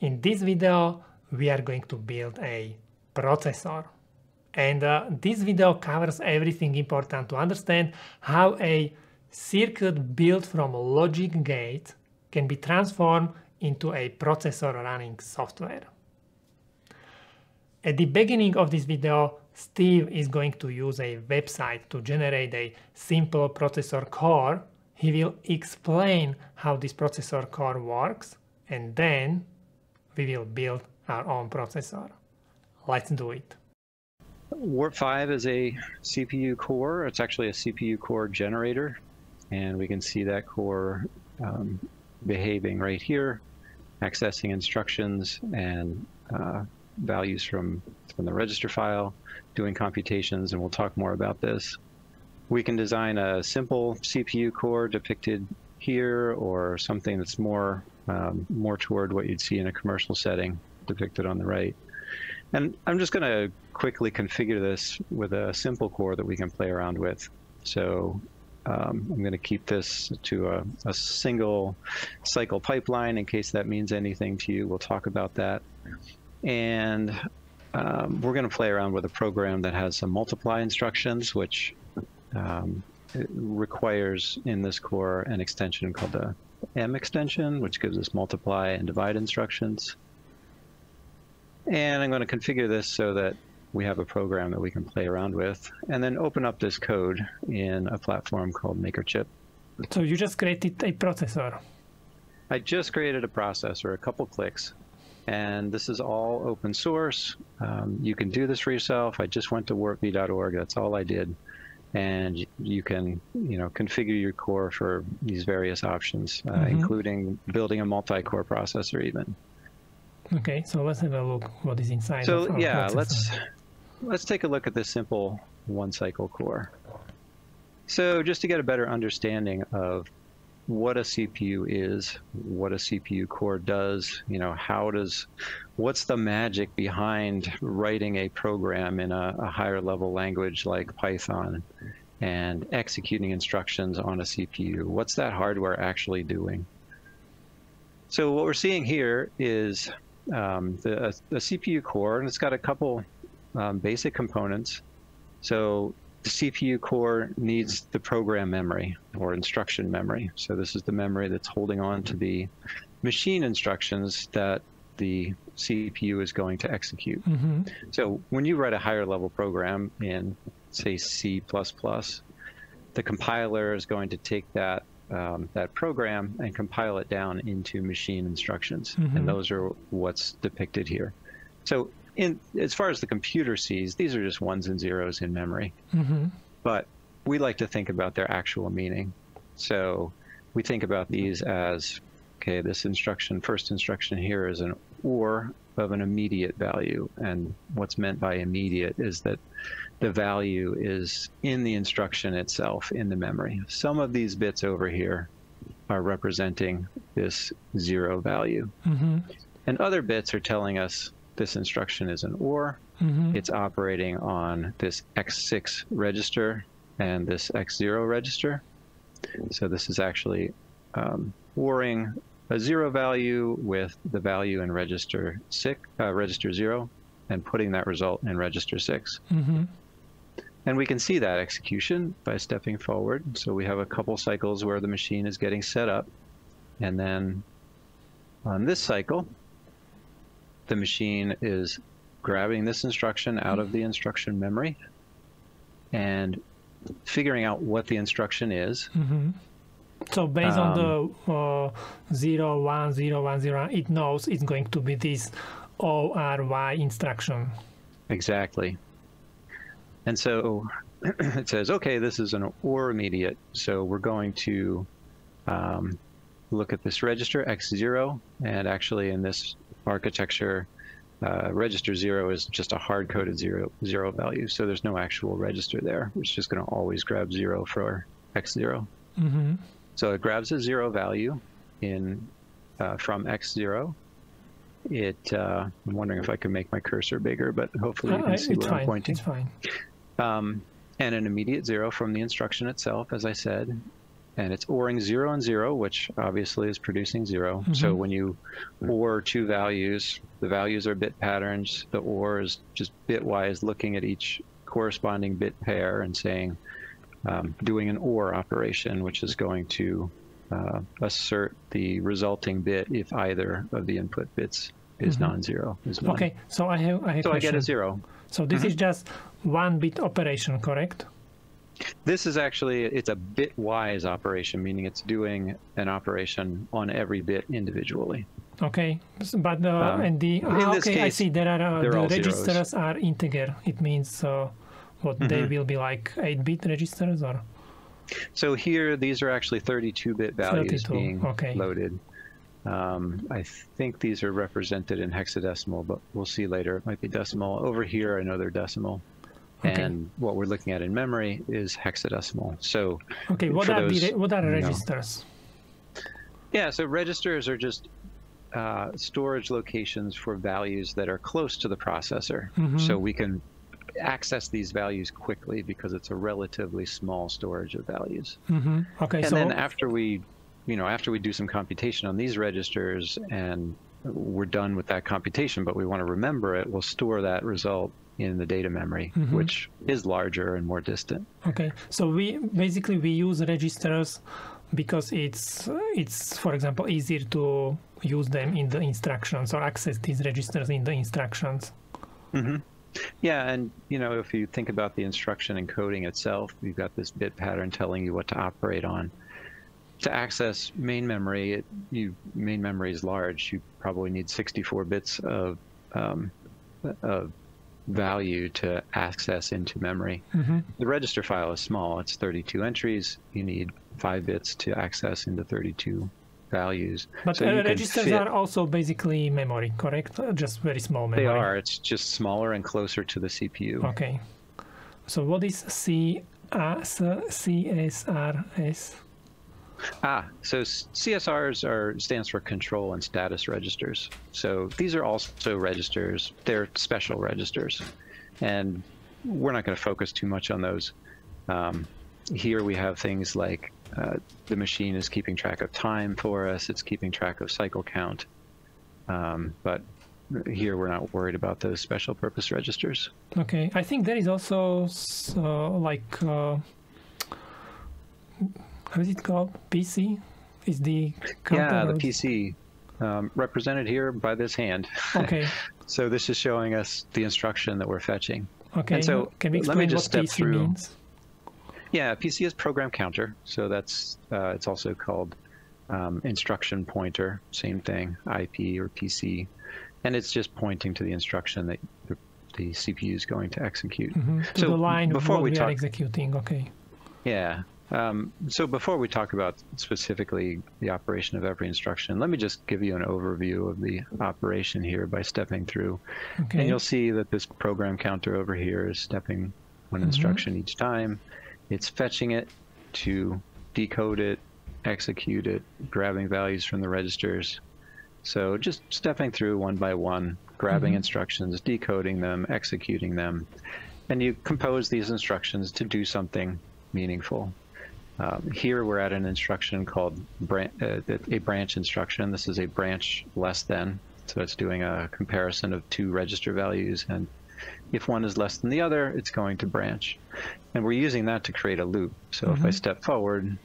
In this video, we are going to build a processor. And uh, this video covers everything important to understand how a circuit built from a logic gate can be transformed into a processor running software. At the beginning of this video, Steve is going to use a website to generate a simple processor core. He will explain how this processor core works and then we will build our own processor. Let's do it. WARP-V is a CPU core. It's actually a CPU core generator. And we can see that core um, behaving right here, accessing instructions and uh, values from, from the register file, doing computations, and we'll talk more about this. We can design a simple CPU core depicted here or something that's more um, more toward what you'd see in a commercial setting depicted on the right. And I'm just going to quickly configure this with a simple core that we can play around with. So um, I'm going to keep this to a, a, single cycle pipeline in case that means anything to you. We'll talk about that. And um, we're going to play around with a program that has some multiply instructions, which um, requires in this core an extension called the M extension, which gives us multiply and divide instructions. And I'm going to configure this so that we have a program that we can play around with, and then open up this code in a platform called MakerChip. So you just created a processor? I just created a processor, a couple clicks, and this is all open source. Um, you can do this for yourself. I just went to warpv.org. That's all I did. And you can, you know, configure your core for these various options, uh, mm -hmm. including building a multi-core processor even. Okay, so let's have a look what is inside. So yeah, let's let's take a look at this simple one cycle core. So just to get a better understanding of what a CPU is, what a CPU core does, you know, how does, what's the magic behind writing a program in a, a higher level language like Python and executing instructions on a CPU? What's that hardware actually doing? So what we're seeing here is um, the, a, CPU core, and it's got a couple um, basic components. So the CPU core needs the program memory or instruction memory. So this is the memory that's holding on to the machine instructions that the CPU is going to execute. Mm -hmm. So when you write a higher level program in, say, C++, the compiler is going to take that um, that program and compile it down into machine instructions. Mm -hmm. And those are what's depicted here. So in as far as the computer sees, these are just ones and zeros in memory. Mm-hmm. But we like to think about their actual meaning. So we think about these as okay, this instruction, first instruction here is an or of an immediate value. And what's meant by immediate is that the value is in the instruction itself in the memory. Some of these bits over here are representing this zero value. Mm-hmm. And other bits are telling us this instruction is an OR. Mm-hmm. It's operating on this X6 register and this X0 register. So this is actually um, ORing a zero value with the value in register six, uh, register zero, and putting that result in register 6 mm-hmm. And we can see that execution by stepping forward. So we have a couple cycles where the machine is getting set up. And then on this cycle, the machine is grabbing this instruction out of the instruction memory and figuring out what the instruction is. Mm-hmm. So based um, on the um, uh, 0, 1, 0, 1, 0, it knows it's going to be this ORI instruction. Exactly. And so it says, okay, this is an OR immediate. So we're going to um, look at this register X0. And actually in this architecture, uh, register zero is just a hard-coded zero zero value, so there's no actual register there. It's just going to always grab zero for x 0 mm-hmm. So it grabs a zero value in uh, from x zero. It uh, I'm wondering if I can make my cursor bigger, but hopefully you can see where fine. I'm pointing. It's fine. Um, and an immediate zero from the instruction itself, as I said, and it's ORing zero and zero, which obviously is producing 0 mm-hmm. So when you OR two values, the values are bit patterns. The OR is just bitwise looking at each corresponding bit pair and saying, um, doing an OR operation, which is going to uh, assert the resulting bit if either of the input bits is mm-hmm. non-zero. Is okay, so I have, I have so question. I get a zero. So this mm-hmm. is just one bit operation, correct? This is actually it's a bitwise operation, meaning it's doing an operation on every bit individually. Okay, but uh, um, and the ah, okay, case, I see there are uh, the registers zeros. are integer. It means uh, what mm-hmm. they will be like 8-bit registers or. So here, these are actually 32-bit values 32. being okay. loaded. Um, I think these are represented in hexadecimal, but we'll see later. It might be decimal. Over here, I know they're decimal. Okay. And what we're looking at in memory is hexadecimal. So okay, what are those, the what are registers? Know, yeah, so registers are just uh, storage locations for values that are close to the processor. Mm-hmm. So we can access these values quickly because it's a relatively small storage of values. Mm-hmm. Okay, and so then after we, you know, after we do some computation on these registers and we're done with that computation, but we want to remember it, we'll store that result in the data memory, mm-hmm. which is larger and more distant. Okay, so we basically we use registers because it's it's for example easier to use them in the instructions or access these registers in the instructions. Mm-hmm. Yeah, and you know if you think about the instruction encoding itself, you've got this bit pattern telling you what to operate on. To access main memory, it, you main memory is large. You probably need 64 bits of um, of value to access into memory. Mm-hmm. The register file is small, it's 32 entries. You need five bits to access into 32 values. But so uh, registers fit... are also basically memory, correct? Uh, just very small memory. They are. It's just smaller and closer to the CPU. Okay. So what is C, uh, CSRS? Ah, so CSRs are stands for control and status registers. So these are also registers. They're special registers, and we're not going to focus too much on those. Um, here we have things like uh, the machine is keeping track of time for us. It's keeping track of cycle count. Um, but here we're not worried about those special purpose registers. Okay, I think there is also uh, like. Uh how is it called? PC is the yeah the PC um, represented here by this hand. Okay. so this is showing us the instruction that we're fetching. Okay. And so can we explain let me just what step PC through. means? Yeah, PC is program counter. So that's uh, it's also called um, instruction pointer. Same thing, IP or PC, and it's just pointing to the instruction that the, the CPU is going to execute. Mm-hmm. To so the line before we, we talk, are executing. Okay. Yeah. Um, so before we talk about specifically the operation of every instruction, let me just give you an overview of the operation here by stepping through. Okay. And you'll see that this program counter over here is stepping one mm-hmm. instruction each time. It's fetching it to decode it, execute it, grabbing values from the registers. So just stepping through one by one, grabbing mm-hmm. instructions, decoding them, executing them. And you compose these instructions to do something meaningful. Um, here we're at an instruction called bran uh, a branch instruction. This is a branch less than, so it's doing a comparison of two register values, and if one is less than the other, it's going to branch. And we're using that to create a loop. So mm -hmm. if I mm-hmm. step forward,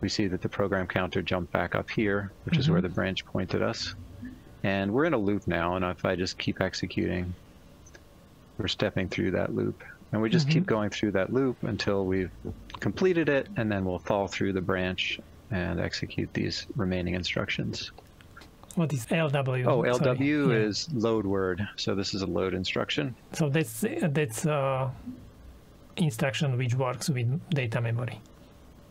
we see that the program counter jumped back up here, which mm -hmm. is where mm-hmm. the branch pointed us. And we're in a loop now, and if I just keep executing, we're stepping through that loop. And we just mm -hmm. keep going through that loop until we've completed it, and then we'll fall through the branch and execute these remaining instructions. What is LW? Oh, LW yeah. is load word. So this is a load instruction. So that's that's uh, instruction which works with data memory.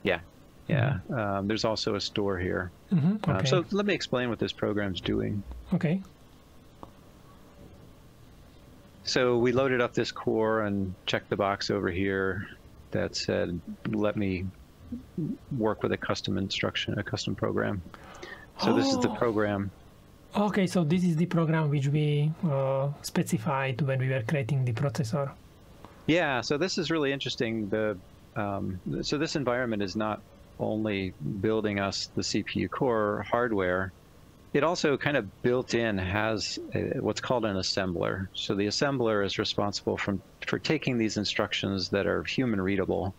Yeah, yeah. Mm -hmm. um, there's also a store here. Mm -hmm. okay. um, so let me explain what this program's doing. Okay. So we loaded up this core and checked the box over here that said, let me work with a custom instruction, a custom program. So oh. this is the oh. program. Okay, so this is the program which we uh, specified when we were creating the processor. Yeah, so this is really interesting. The um, so this environment is not only building us the CPU core hardware, it also kind of built in has a, what's called an assembler. So the assembler is responsible from, for taking these instructions that are human readable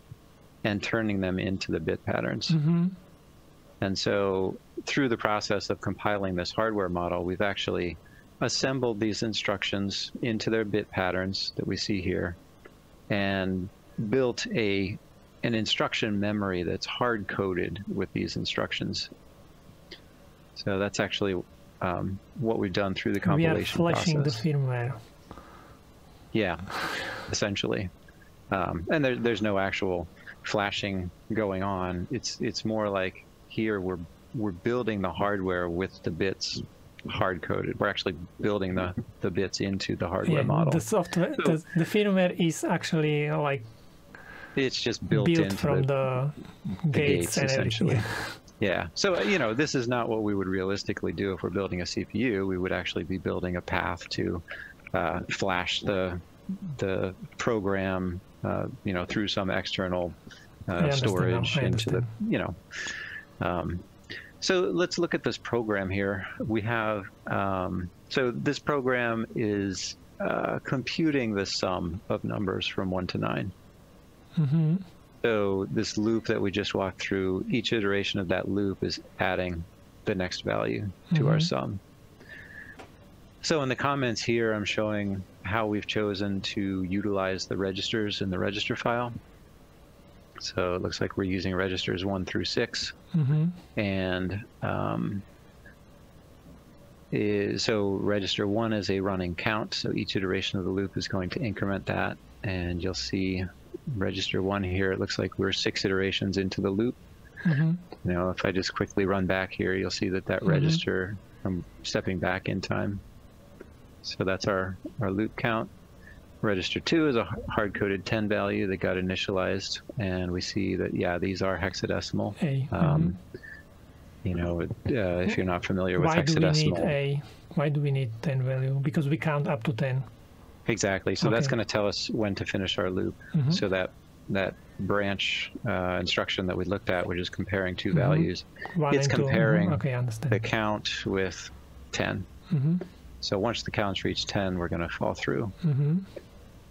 and turning them into the bit patterns. Mm-hmm. And so through the process of compiling this hardware model, we've actually assembled these instructions into their bit patterns that we see here and built a an instruction memory that's hard coded with these instructions. So that's actually um, what we've done through the compilation process. we are flashing process. the firmware. Yeah, essentially. Um, and there, there's no actual flashing going on. It's it's more like here we're we're building the hardware with the bits hard coded. We're actually building the the bits into the hardware Yeah, model. the software, So- the, the firmware is actually like it's just built, built into from the, the, gates, gates, and essentially. everything. Yeah. So, you know, this is not what we would realistically do if we're building a CPU. We would actually be building a path to uh, flash the the program, uh, you know, through some external uh, storage into the, you know. Um, so let's look at this program here. We have, um, so this program is uh, computing the sum of numbers from one to nine. hmm So this loop that we just walked through, each iteration of that loop is adding the next value to our Mhm. sum. So in the comments here, I'm showing how we've chosen to utilize the registers in the register file. So it looks like we're using registers one through six hmm and um, is, so register one is a running count. So each iteration of the loop is going to increment that, and you'll see register one here. It looks like we're six iterations into the loop. hmm You know, if I just quickly run back here, you'll see that that Mhm. register. I'm stepping back in time. So that's our our loop count. Register two is a hard-coded 10 value that got initialized, and we see that yeah, these are hexadecimal. A. Um, you know, uh, if you're not familiar with Why do we need hexadecimal, a? Why do we need 10 value? Because we count up to 10. Exactly. So that's going to tell us when to finish our loop. Mhm. So that that branch uh, instruction that we looked at, which is comparing 2 Mhm. values, One It's comparing Okay, I understand. the count with 10. hmm So once the counts reach 10, we're going to fall through. hmm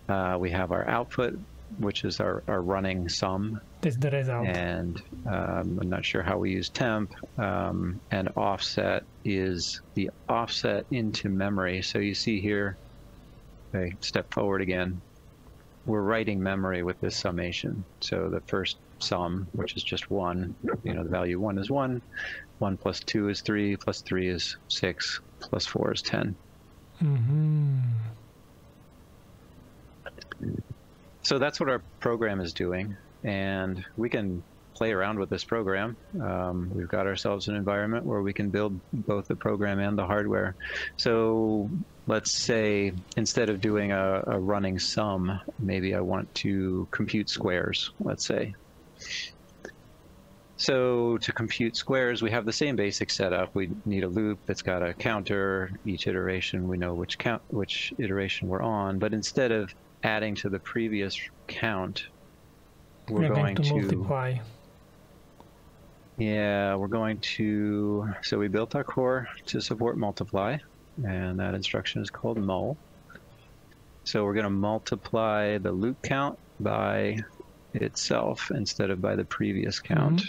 Uh, we have our output, which is our, our running sum, That's the result. and um, I'm not sure how we use temp. Um, and offset is the offset into memory. So you see here, okay, step forward again. We're writing memory with this summation. So the first sum, which is just one, you know, the value one is one, one plus two is three, plus three is six, plus four is 10. hmm So that's what our program is doing, and we can play around with this program. Um, we've got ourselves an environment where we can build both the program and the hardware. So let's say instead of doing a, a running sum, maybe I want to compute squares, let's say. So to compute squares, we have the same basic setup. We need a loop that's got a counter. Each iteration, we know which count, which iteration we're on. But instead of adding to the previous count, we're, We're going, to, to, multiply. Yeah, we're going to. So we built our core to support multiply, and that instruction is called mul. So we're going to multiply the loop count by itself instead of by the previous mm-hmm. count.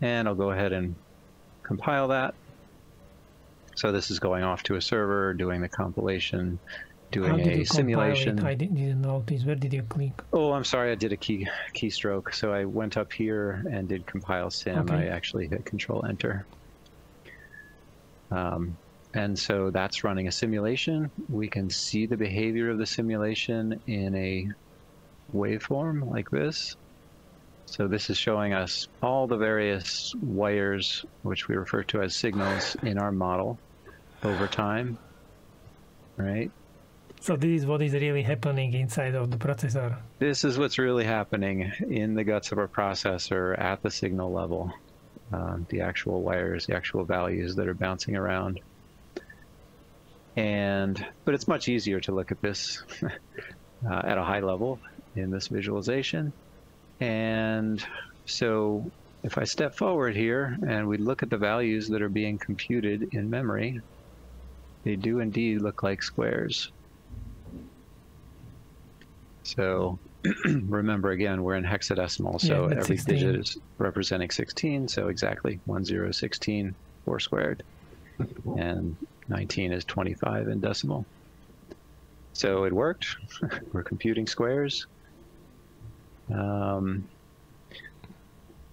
And I'll go ahead and compile that. So this is going off to a server, doing the compilation, doing a simulation. I di- didn't notice. Where did you click? Oh, I'm sorry, I did a key keystroke. So I went up here and did compile sim. Okay. I actually hit Control Enter. Um, and so that's running a simulation. We can see the behavior of the simulation in a waveform like this. So this is showing us all the various wires, which we refer to as signals in our model over time, right? So this is what is really happening inside of the processor. This is what's really happening in the guts of our processor at the signal level. Um, the actual wires, the actual values that are bouncing around. And, but it's much easier to look at this uh, at a high level in this visualization. And so if I step forward here and we look at the values that are being computed in memory, they do indeed look like squares. So remember again, we're in hexadecimal, so yeah, every 16. digit is representing 16, so exactly 1016, 4 squared. And 19 is 25 in decimal. So it worked. we're computing squares. Um,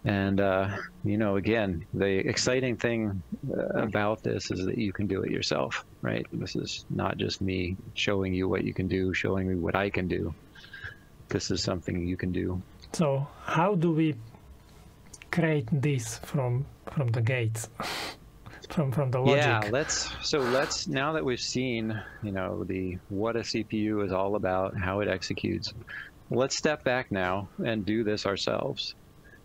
and, uh, you know, again, the exciting thing uh, about this is that you can do it yourself, right? This is not just me showing you what you can do, showing you what I can do. This is something you can do. So how do we create this from from the gates? from from the logic. Yeah, let's so let's now that we've seen, you know, the what a CPU is all about, how it executes. Let's step back now and do this ourselves.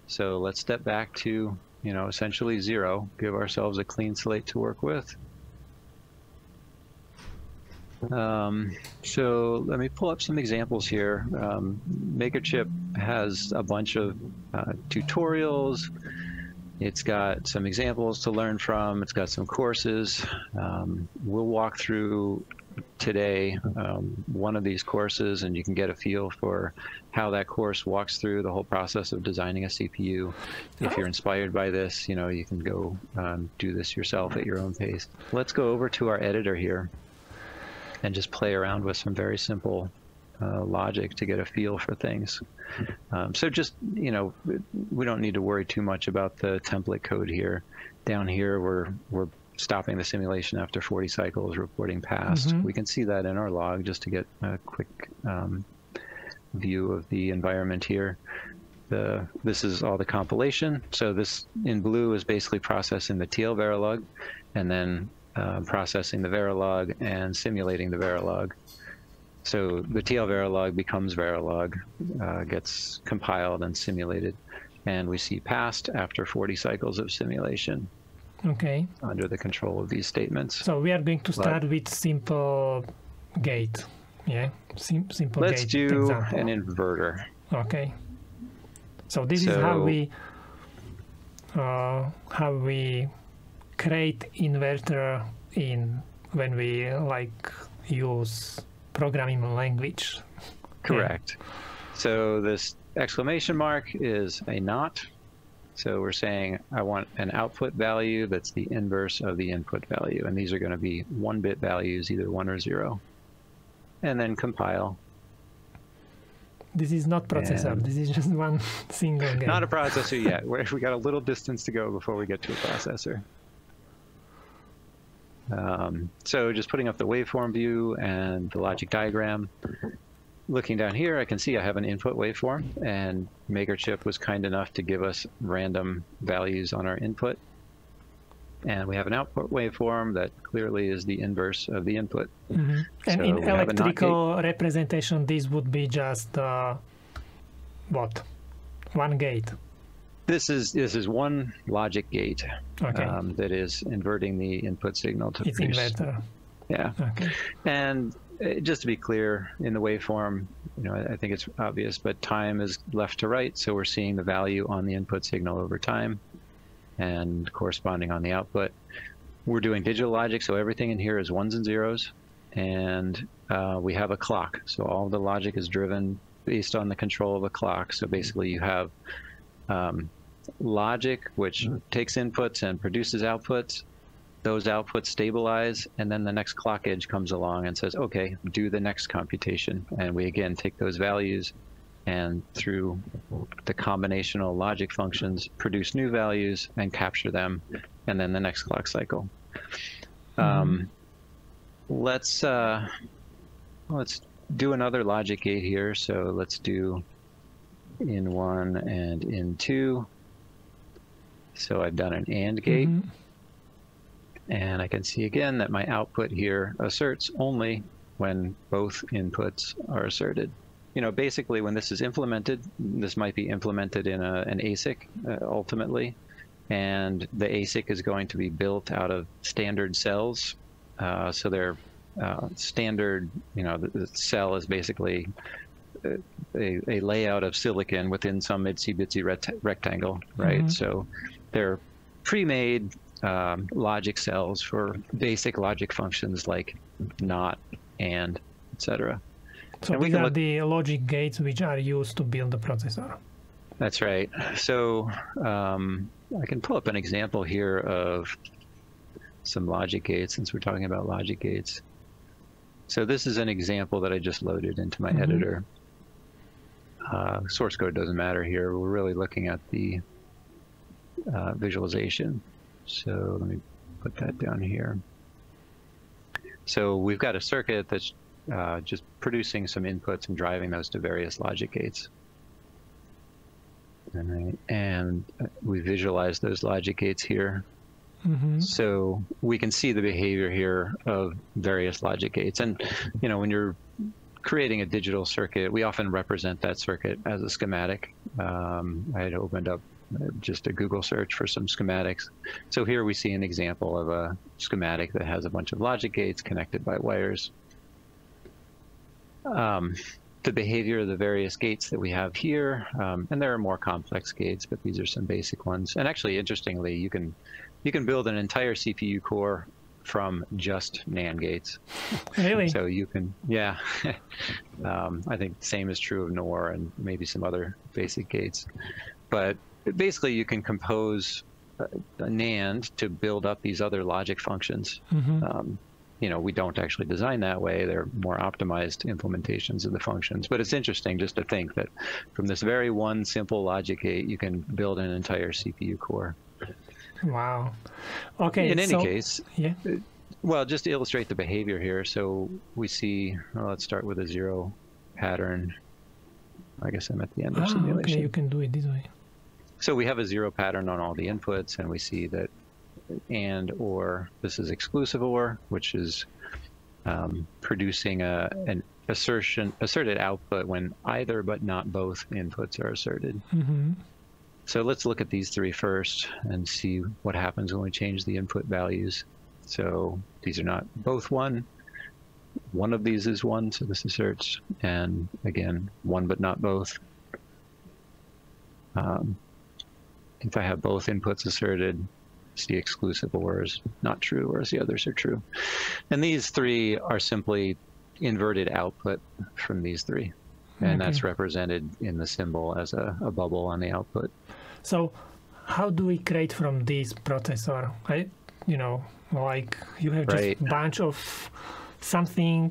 So let's step back to, you know, essentially zero, give ourselves a clean slate to work with. Um, so let me pull up some examples here. Um, MakerChip has a bunch of uh, tutorials. It's got some examples to learn from. It's got some courses. Um, we'll walk through today um, one of these courses and you can get a feel for how that course walks through the whole process of designing a CPU. If you're inspired by this, you know, you can go um, do this yourself at your own pace. Let's go over to our editor here and just play around with some very simple uh, logic to get a feel for things. Um, so just, you know, we don't need to worry too much about the template code here. Down here, we're, we're stopping the simulation after 40 cycles, reporting passed. Mm -hmm. We can see that in our log just to get a quick um, view of the environment here. The, this is all the compilation. So this in blue is basically processing the TL Verilog and then uh, processing the Verilog and simulating the Verilog. So the TL Verilog becomes Verilog, uh, gets compiled and simulated, and we see passed after 40 cycles of simulation. Okay. Under the control of these statements. So we are going to start but, with simple gate. Yeah, Sim simple let's gate. Let's do example. an inverter. Okay. So this so, is how we uh, how we create inverter in when we like use programming language. Correct. Yeah. So this exclamation mark is a not so we're saying I want an output value that's the inverse of the input value. And these are going to be one bit values, either one or zero. And then compile. This is not processor. And this is just one single gate. Not a processor yet. we got a little distance to go before we get to a processor. Um, so just putting up the waveform view and the logic diagram looking down here, I can see I have an input waveform, and MakerChip was kind enough to give us random values on our input. And we have an output waveform that clearly is the inverse of the input. Mm -hmm. And so in electrical representation, this would be just uh, what? One gate. This is this is one logic gate okay. um, that is inverting the input signal to it's produce. inverter. Yeah. Okay. And uh, just to be clear, in the waveform, you know, I think it's obvious, but time is left to right, so we're seeing the value on the input signal over time and corresponding on the output. We're doing digital logic, so everything in here is ones and zeros, and uh, we have a clock. So all the logic is driven based on the control of a clock. So basically you have um, logic, which mm -hmm. takes inputs and produces outputs, those outputs stabilize, and then the next clock edge comes along and says, okay, do the next computation. And we again take those values and through the combinational logic functions, produce new values and capture them, and then the next clock cycle. Um, let's uh, let's do another logic gate here. So let's do in one and in two. So I've done an AND gate. Mm -hmm. And I can see again that my output here asserts only when both inputs are asserted. You know, basically when this is implemented, this might be implemented in a, an ASIC uh, ultimately, and the ASIC is going to be built out of standard cells. Uh, so they're uh, standard, you know, the, the, cell is basically a, a layout of silicon within some itsy bitsy rect- rectangle, right? Mm-hmm. So they're pre-made um, logic cells for basic logic functions like not, and, etc. So and these are look... the logic gates which are used to build the processor. That's right. So um, I can pull up an example here of some logic gates since we're talking about logic gates. So this is an example that I just loaded into my mm -hmm. editor. Uh, source code doesn't matter here. We're really looking at the uh, visualization. So let me put that down here. So we've got a circuit that's uh, just producing some inputs and driving those to various logic gates. And, and we visualize those logic gates here. Mm -hmm. So we can see the behavior here of various logic gates. And, you know, when you're creating a digital circuit, we often represent that circuit as a schematic. Um, I had opened up just a Google search for some schematics. So here we see an example of a schematic that has a bunch of logic gates connected by wires. Um, the behavior of the various gates that we have here. Um, and there are more complex gates, but these are some basic ones. And actually, interestingly, you can you can build an entire CPU core from just NAND gates. Really? So you can, yeah. um, I think same is true of NOR and maybe some other basic gates. But basically, you can compose a, a NAND to build up these other logic functions. Mm -hmm. um, you know, we don't actually design that way. They're more optimized implementations of the functions. But it's interesting just to think that from this very one simple logic gate, you can build an entire CPU core. Wow. Okay. In any so, case, yeah. Well, just to illustrate the behavior here, so we see. Well, let's start with a zero pattern. I guess I'm at the end of ah, simulation. Okay, you can do it this way. So we have a zero pattern on all the inputs, and we see that and or this is exclusive or, which is um, producing a, an assertion asserted output when either but not both inputs are asserted. Mm-hmm. So let's look at these three first and see what happens when we change the input values. So these are not both one. One of these is one, so this is asserts, and again, one but not both. Um, if I have both inputs asserted, the exclusive or is not true, whereas the others are true. And these three are simply inverted output from these three. And okay. that's represented in the symbol as a, a, bubble on the output. So how do we create from this processor? I, you know, like you have just a bunch of something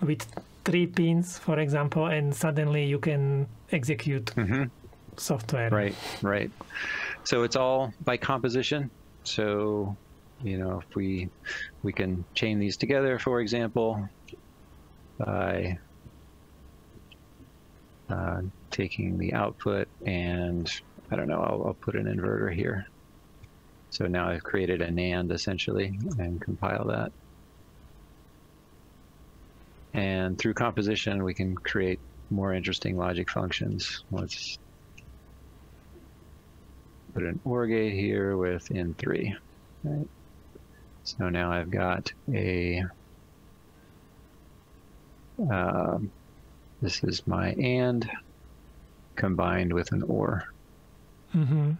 with three pins, for example, and suddenly you can execute mm -hmm. software. Right, right. So it's all by composition. So, you know, if we we can chain these together, for example, by uh, taking the output and I don't know, I'll, I'll put an inverter here. So now I've created a NAND essentially and compile that. And through composition, we can create more interesting logic functions. Let's put an OR gate here with N3. Right? So now I've got a, uh, this is my AND combined with an OR. Mm -hmm.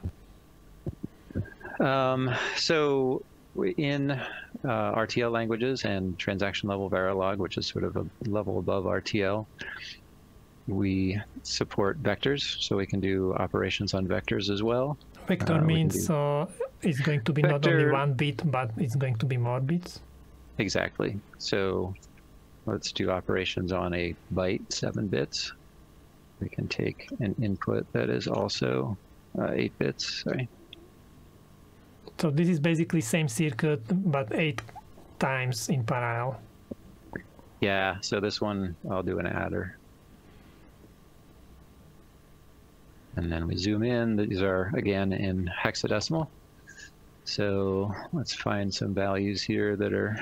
um, so in uh, RTL languages and transaction level Verilog, which is sort of a level above RTL, we support vectors, so we can do operations on vectors as well. Vector uh, means uh, it's going to be vector, not only one bit, but it's going to be more bits? Exactly. So let's do operations on a byte, seven bits. We can take an input that is also uh, eight bits, sorry. So this is basically same circuit, but eight times in parallel. Yeah, so this one, I'll do an adder. And then we zoom in. These are, again, in hexadecimal. So let's find some values here that are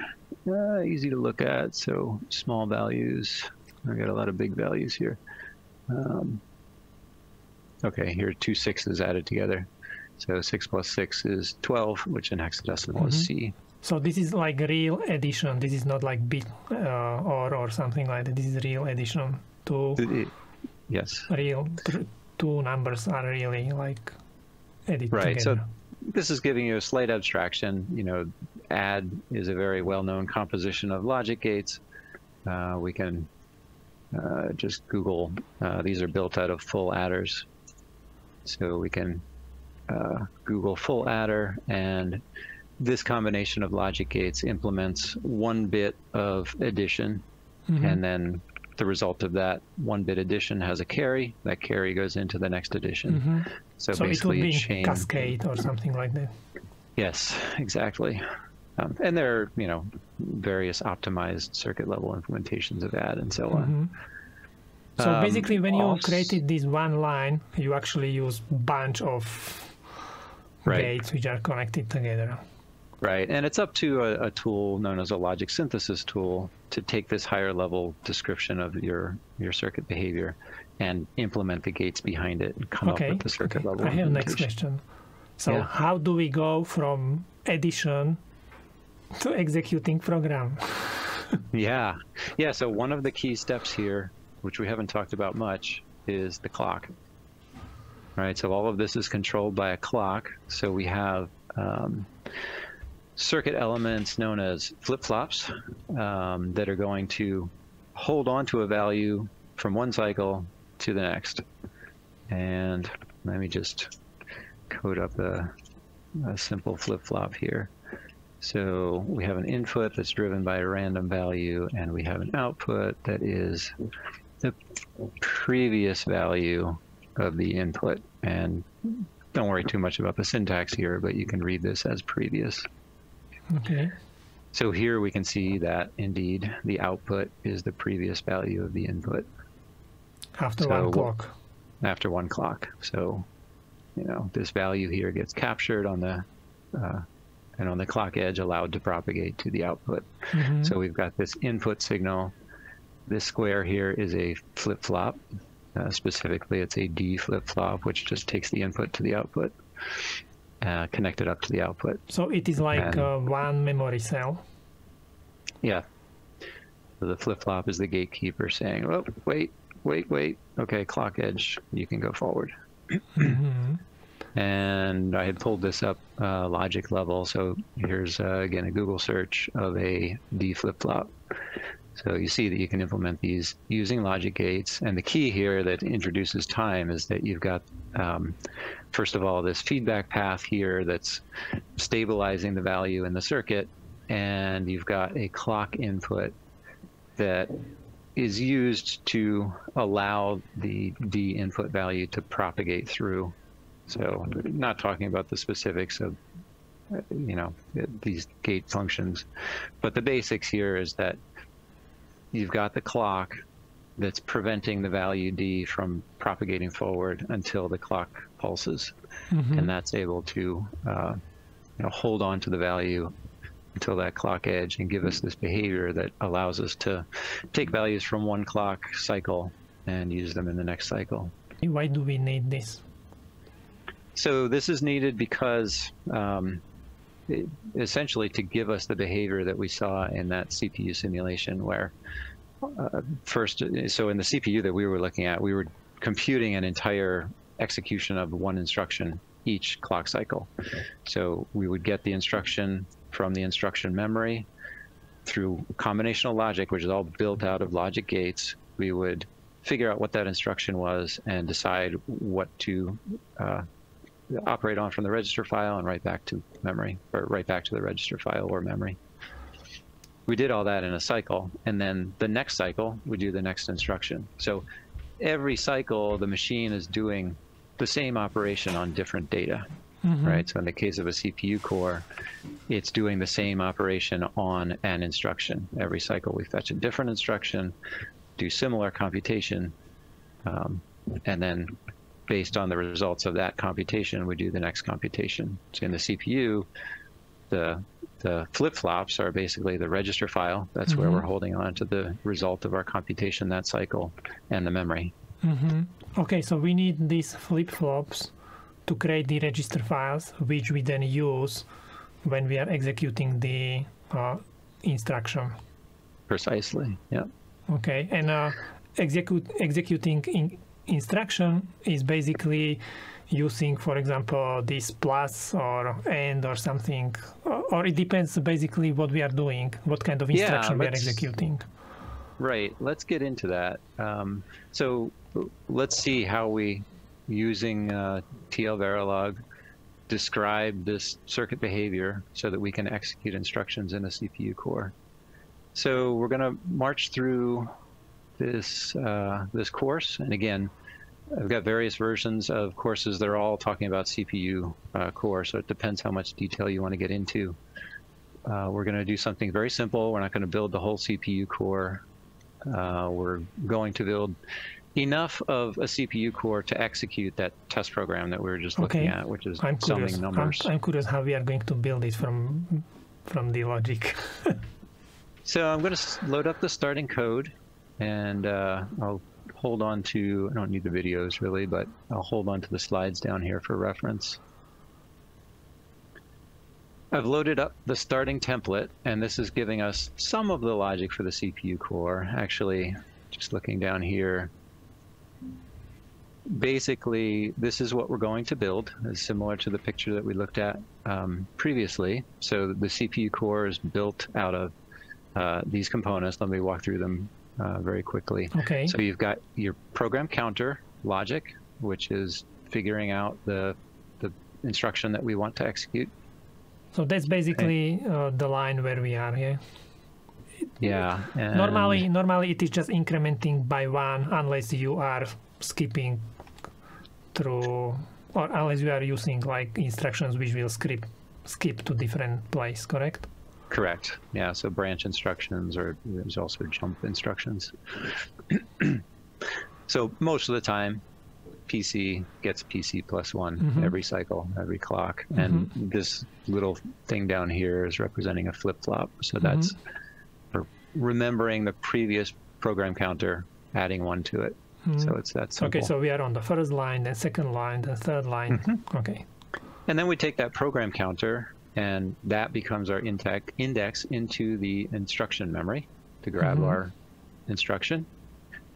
uh, easy to look at. So small values. I got a lot of big values here. Um, okay, here are two sixes added together. So 6 plus 6 is 12, which in hexadecimal mm -hmm. is mm-hmm. C. So this is like real addition. This is not like bit uh, or or something like that. This is real addition to Yes. real two numbers are really like added Right. together. So this is giving you a slight abstraction. You know, add is a very well-known composition of logic gates. Uh, we can uh, just Google. Uh, these are built out of full adders, so we can uh, Google full adder, and this combination of logic gates implements one bit of addition, Mhm. and then the result of that one bit addition has a carry. That carry goes into the next addition. Mhm. So, so it would basically, be chain. cascade or something like that. Yes, exactly. Um, and there are, you know, various optimized circuit level implementations of that and so on. Mhm. So Um, basically, when you created this one line, you actually use bunch of Right. gates which are connected together. Right. And it's up to a, a tool known as a logic synthesis tool to take this higher level description of your, your circuit behavior and implement the gates behind it and come okay. up with the circuit okay. level. I have next question. So Yeah. how do we go from addition to executing program? Yeah. Yeah. So one of the key steps here, which we haven't talked about much, is the clock. Right. So all of this is controlled by a clock. So we have um, circuit elements known as flip flops um, that are going to hold on to a value from one cycle to the next. And let me just code up a, a simple flip flop here. So we have an input that's driven by a random value, and we have an output that is the previous value of the input. And don't worry too much about the syntax here, but you can read this as previous. Okay. So here we can see that indeed the output is the previous value of the input After So one clock. after one clock. So, you know, this value here gets captured on the uh, and on the clock edge allowed to propagate to the output. Mhm. So we've got this input signal. This square here is a flip-flop. Uh, specifically, it's a D flip-flop, which just takes the input to the output, uh, connected up to the output. So it is like and- uh, one memory cell. Yeah. So the flip-flop is the gatekeeper saying, oh, wait, wait, wait. Okay, clock edge, you can go forward. Mhm. and I had pulled this up uh, logic level. So here's uh, again a Google search of a D flip flop. So you see that you can implement these using logic gates. And the key here that introduces time is that you've got, um, first of all, this feedback path here that's stabilizing the value in the circuit. And you've got a clock input that is used to allow the D input value to propagate through so not talking about the specifics of, uh, you know, these gate functions, but the basics here is that you've got the clock that's preventing the value D from propagating forward until the clock pulses, Mhm. and that's able to, uh, you know, hold on to the value until that clock edge and give us this behavior that allows us to take values from one clock cycle and use them in the next cycle. Why do we need this? So this is needed because um, essentially to give us the behavior that we saw in that CPU simulation where uh, first, so in the CPU that we were looking at, we were computing an entire execution of one instruction each clock cycle. So we would get the instruction from the instruction memory through combinational logic, which is all built out of logic gates. We would figure out what that instruction was and decide what to uh, operate on from the register file and write back to memory, or write back to the register file or memory. We did all that in a cycle, and then the next cycle, we do the next instruction. So every cycle, the machine is doing the same operation on different data, Mhm. right? So in the case of a CPU core, it's doing the same operation on an instruction. Every cycle, we fetch a different instruction, do similar computation, um, and then based on the results of that computation, we do the next computation. So in the CPU, the the flip-flops are basically the register file. That's where Mhm. we're holding on to the result of our computation that cycle and the memory. Mhm. Okay, so we need these flip flops to create the register files, which we then use when we are executing the uh, instruction. Precisely. Yeah. Okay, and uh, execute executing in instruction is basically using, for example, this plus or and or something, or it depends basically what we are doing, what kind of instruction yeah, we are executing. Right. Let's get into that. Um, so let's see how we, using uh, TL Verilog, describe this circuit behavior so that we can execute instructions in a CPU core. So we're going to march through this uh, this course, and again, I've got various versions of courses that are all talking about CPU uh, core, so it depends how much detail you want to get into. Uh, we're going to do something very simple. We're not going to build the whole CPU core. Uh, we're going to build enough of a CPU core to execute that test program that we were just looking at, which is I'm summing numbers. I'm, I'm, curious how we are going to build it from from the logic. so I'm going to load up the starting code, and uh, I'll hold on to, I don't need the videos really, but I'll hold on to the slides down here for reference. I've loaded up the starting template, and this is giving us some of the logic for the CPU core. Actually, just looking down here, basically, this is what we're going to build, it's similar to the picture that we looked at um, previously. So the CPU core is built out of uh, these components. Let me walk through them uh, very quickly. Okay. So you've got your program counter logic, which is figuring out the the instruction that we want to execute. So that's basically uh, the line where we are here. Yeah. Normally, normally it is just incrementing by one, unless you are skipping through, or unless you are using like instructions which will skip skip to different place. Correct? Correct. Yeah. So branch instructions, or there's also jump instructions. so most of the time, PC gets PC plus one mm-hmm. every cycle, every clock, mm-hmm. and this little thing down here is representing a flip flop. So mm-hmm. that's remembering the previous program counter, adding one to it. So mm-hmm. it's that simple. Okay. So we are on the first line, then second line, then third line. Mm-hmm. Okay. And then we take that program counter and that becomes our index into the instruction memory to grab mm-hmm. our instruction.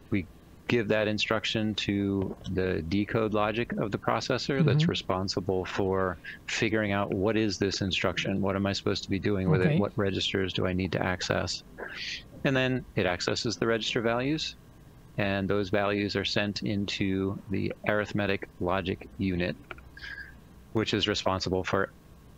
We give that instruction to the decode logic of the processor mm-hmm. that's responsible for figuring out what is this instruction? What am I supposed to be doing with okay. it? What registers do I need to access? And then it accesses the register values, and those values are sent into the arithmetic logic unit, which is responsible for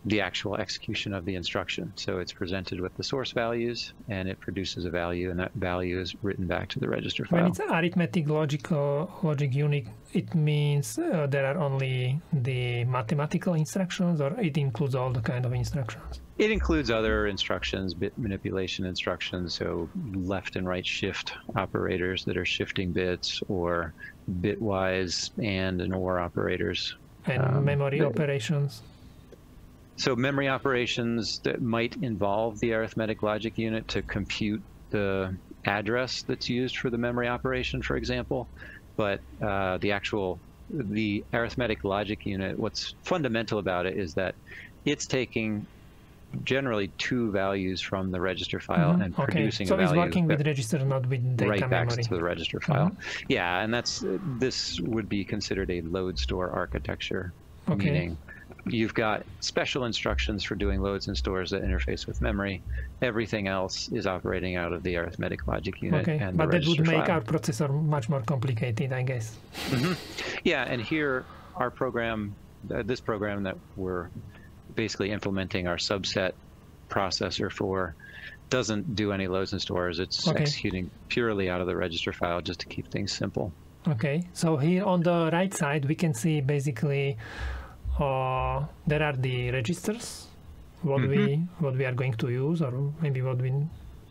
the actual execution of the instruction. So it's presented with the source values and it produces a value and that value is written back to the register file. When it's arithmetic logical logic unit, it means uh, there are only the mathematical instructions or it includes all the kind of instructions? It includes other instructions, bit manipulation instructions, so left and right shift operators that are shifting bits or bitwise and and or operators. And um, memory operations. So memory operations that might involve the arithmetic logic unit to compute the address that's used for the memory operation, for example. But uh, the actual, the arithmetic logic unit, what's fundamental about it is that it's taking generally two values from the register file mm-hmm. and okay. producing so a value. So it's working with register, not with data right back memory. to the register file. Mm-hmm. Yeah, and that's this would be considered a load store architecture, okay. meaning you've got special instructions for doing loads and stores that interface with memory. Everything else is operating out of the arithmetic logic unit. Okay, and but that would make file. our processor much more complicated, I guess. Mm-hmm. Yeah, and here our program, uh, this program that we're basically implementing our subset processor for doesn't do any loads and stores. It's okay. executing purely out of the register file just to keep things simple. Okay, so here on the right side, we can see basically uh, there are the registers what mm-hmm. we what we are going to use or maybe what we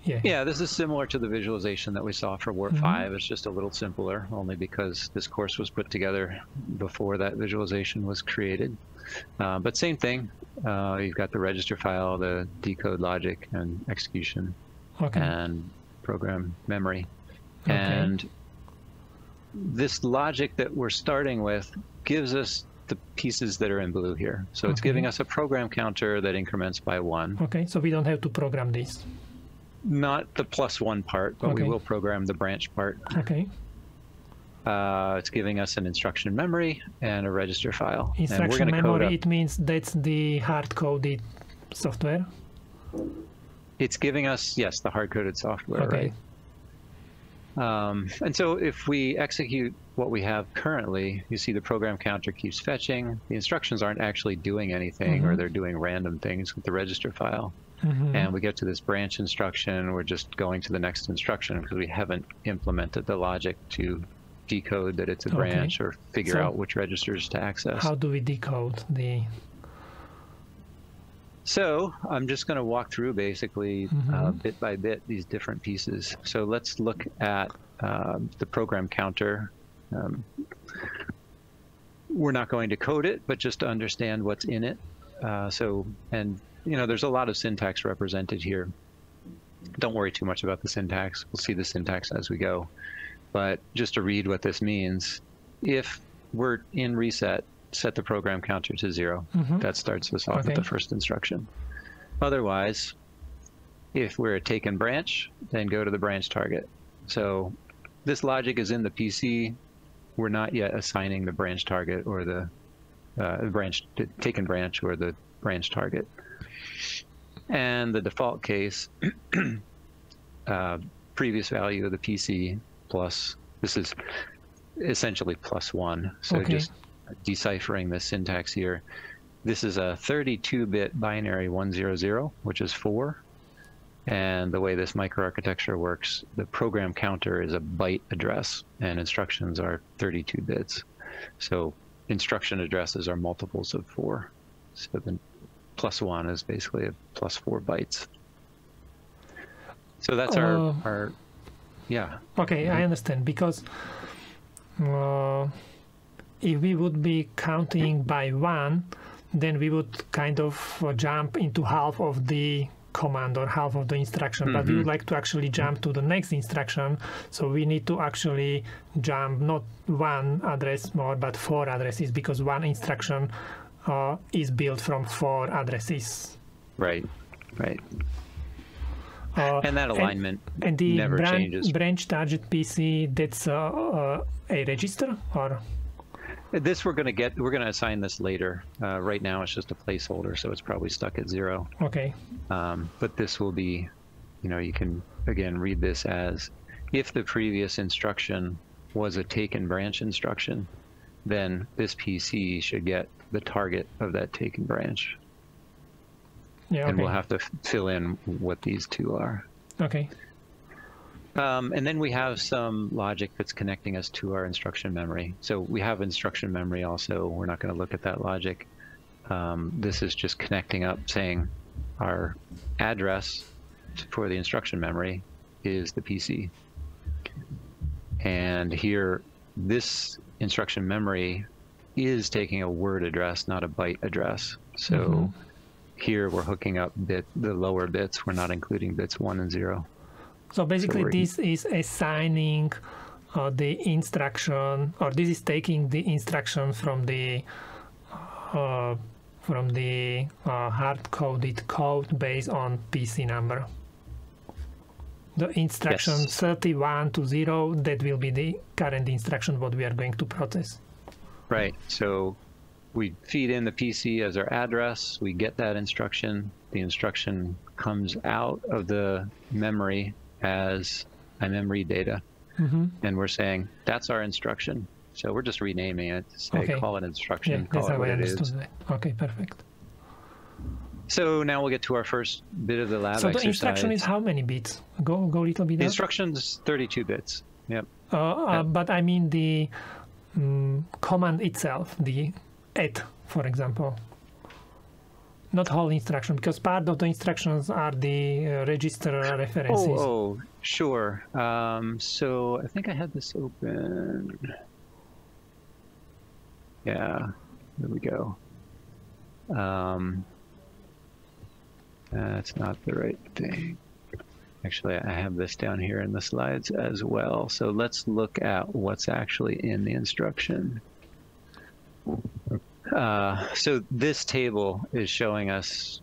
yeah yeah this is similar to the visualization that we saw for WARP mm-hmm. V it's just a little simpler only because this course was put together before that visualization was created uh, but same thing uh, you've got the register file the decode logic and execution okay. and program memory okay. and this logic that we're starting with gives us the pieces that are in blue here. So it's giving us a program counter that increments by one. Okay, so we don't have to program this. Not the plus one part, but okay. we will program the branch part. Okay. uh, it's giving us an instruction memory and a register file. Instruction memory, it means that's the hard-coded software? It's giving us, yes, the hard-coded software, okay. right? Um, and so if we execute what we have currently, you see the program counter keeps fetching. The instructions aren't actually doing anything, mm -hmm. or mm-hmm. they're doing random things with the register file. Mm -hmm. And we get to this branch instruction, we're just going to the next instruction because we haven't implemented the logic to decode that it's a okay. branch or figure so out which registers to access. How do we decode the so I'm just going to walk through basically mm -hmm. uh, bit by bit these different pieces. So let's look at uh, the program counter. Um, we're not going to code it, but just to understand what's in it. Uh, so, and you know, there's a lot of syntax represented here. Don't worry too much about the syntax. We'll see the syntax as we go. But just to read what this means, if we're in reset, set the program counter to 0 mm-hmm. That starts us off okay. with the first instruction. Otherwise, if we're a taken branch, then go to the branch target. So this logic is in the PC. We're not yet assigning the branch target or the uh, branch taken branch or the branch target. And the default case, uh, previous value of the PC plus, this is essentially plus one. So okay. just deciphering the syntax here. This is a 32-bit binary 100, which is 4. And the way this microarchitecture works, the program counter is a byte address, and instructions are 32 bits. So instruction addresses are multiples of 4. So the plus 1 is basically a plus 4 bytes. So that's uh, our, our, yeah. Okay. I understand, because uh, if we would be counting by one, then we would kind of jump into half of the command or half of the instruction, mm-hmm. but we would mm-hmm. like to actually jump to the next instruction. So we need to actually jump not one address more, but four addresses because one instruction uh, is built from four addresses. Right, right. Uh, and that alignment and, and the never branch, changes. Branch target PC, that's uh, uh, a register or? This we're going to get, we're going to assign this later. Uh, right now it's just a placeholder, so it's probably stuck at zero. Okay. Um, but this will be, you know, you can, again, read this as if the previous instruction was a taken branch instruction, then this PC should get the target of that taken branch. Yeah, okay. And we'll have to fill in what these two are. Okay. Um, and then we have some logic that's connecting us to our instruction memory. So we have instruction memory also. We're not going to look at that logic. Um, this is just connecting up saying our address for the instruction memory is the PC. And here, this instruction memory is taking a word address, not a byte address. So mm -hmm. here we're hooking up bit the lower bits. We're not including bits one and zero. So basically, so this is assigning uh, the instruction, or this is taking the instruction from the uh, from the uh, hard-coded code based on PC number. The instruction yes. 31 to 0, that will be the current instruction what we are going to process. Right. So we feed in the PC as our address, we get that instruction, the instruction comes out of the memory as a memory data. Mm-hmm. And we're saying that's our instruction. So we're just renaming it to say, okay. call it instruction, yeah, call it what it is. That. Okay, perfect. So now we'll get to our first bit of the lab So exercise. the instruction is how many bits? Go go a little bit. The instruction is 32 bits. Yep. Uh, uh, but I mean the um, command itself, the add, for example not whole instruction because part of the instructions are the uh, register references. Oh, oh sure. Um, so I think I had this open. Yeah, there we go. Um, that's not the right thing. Actually, I have this down here in the slides as well. So let's look at what's actually in the instruction. Uh, so this table is showing us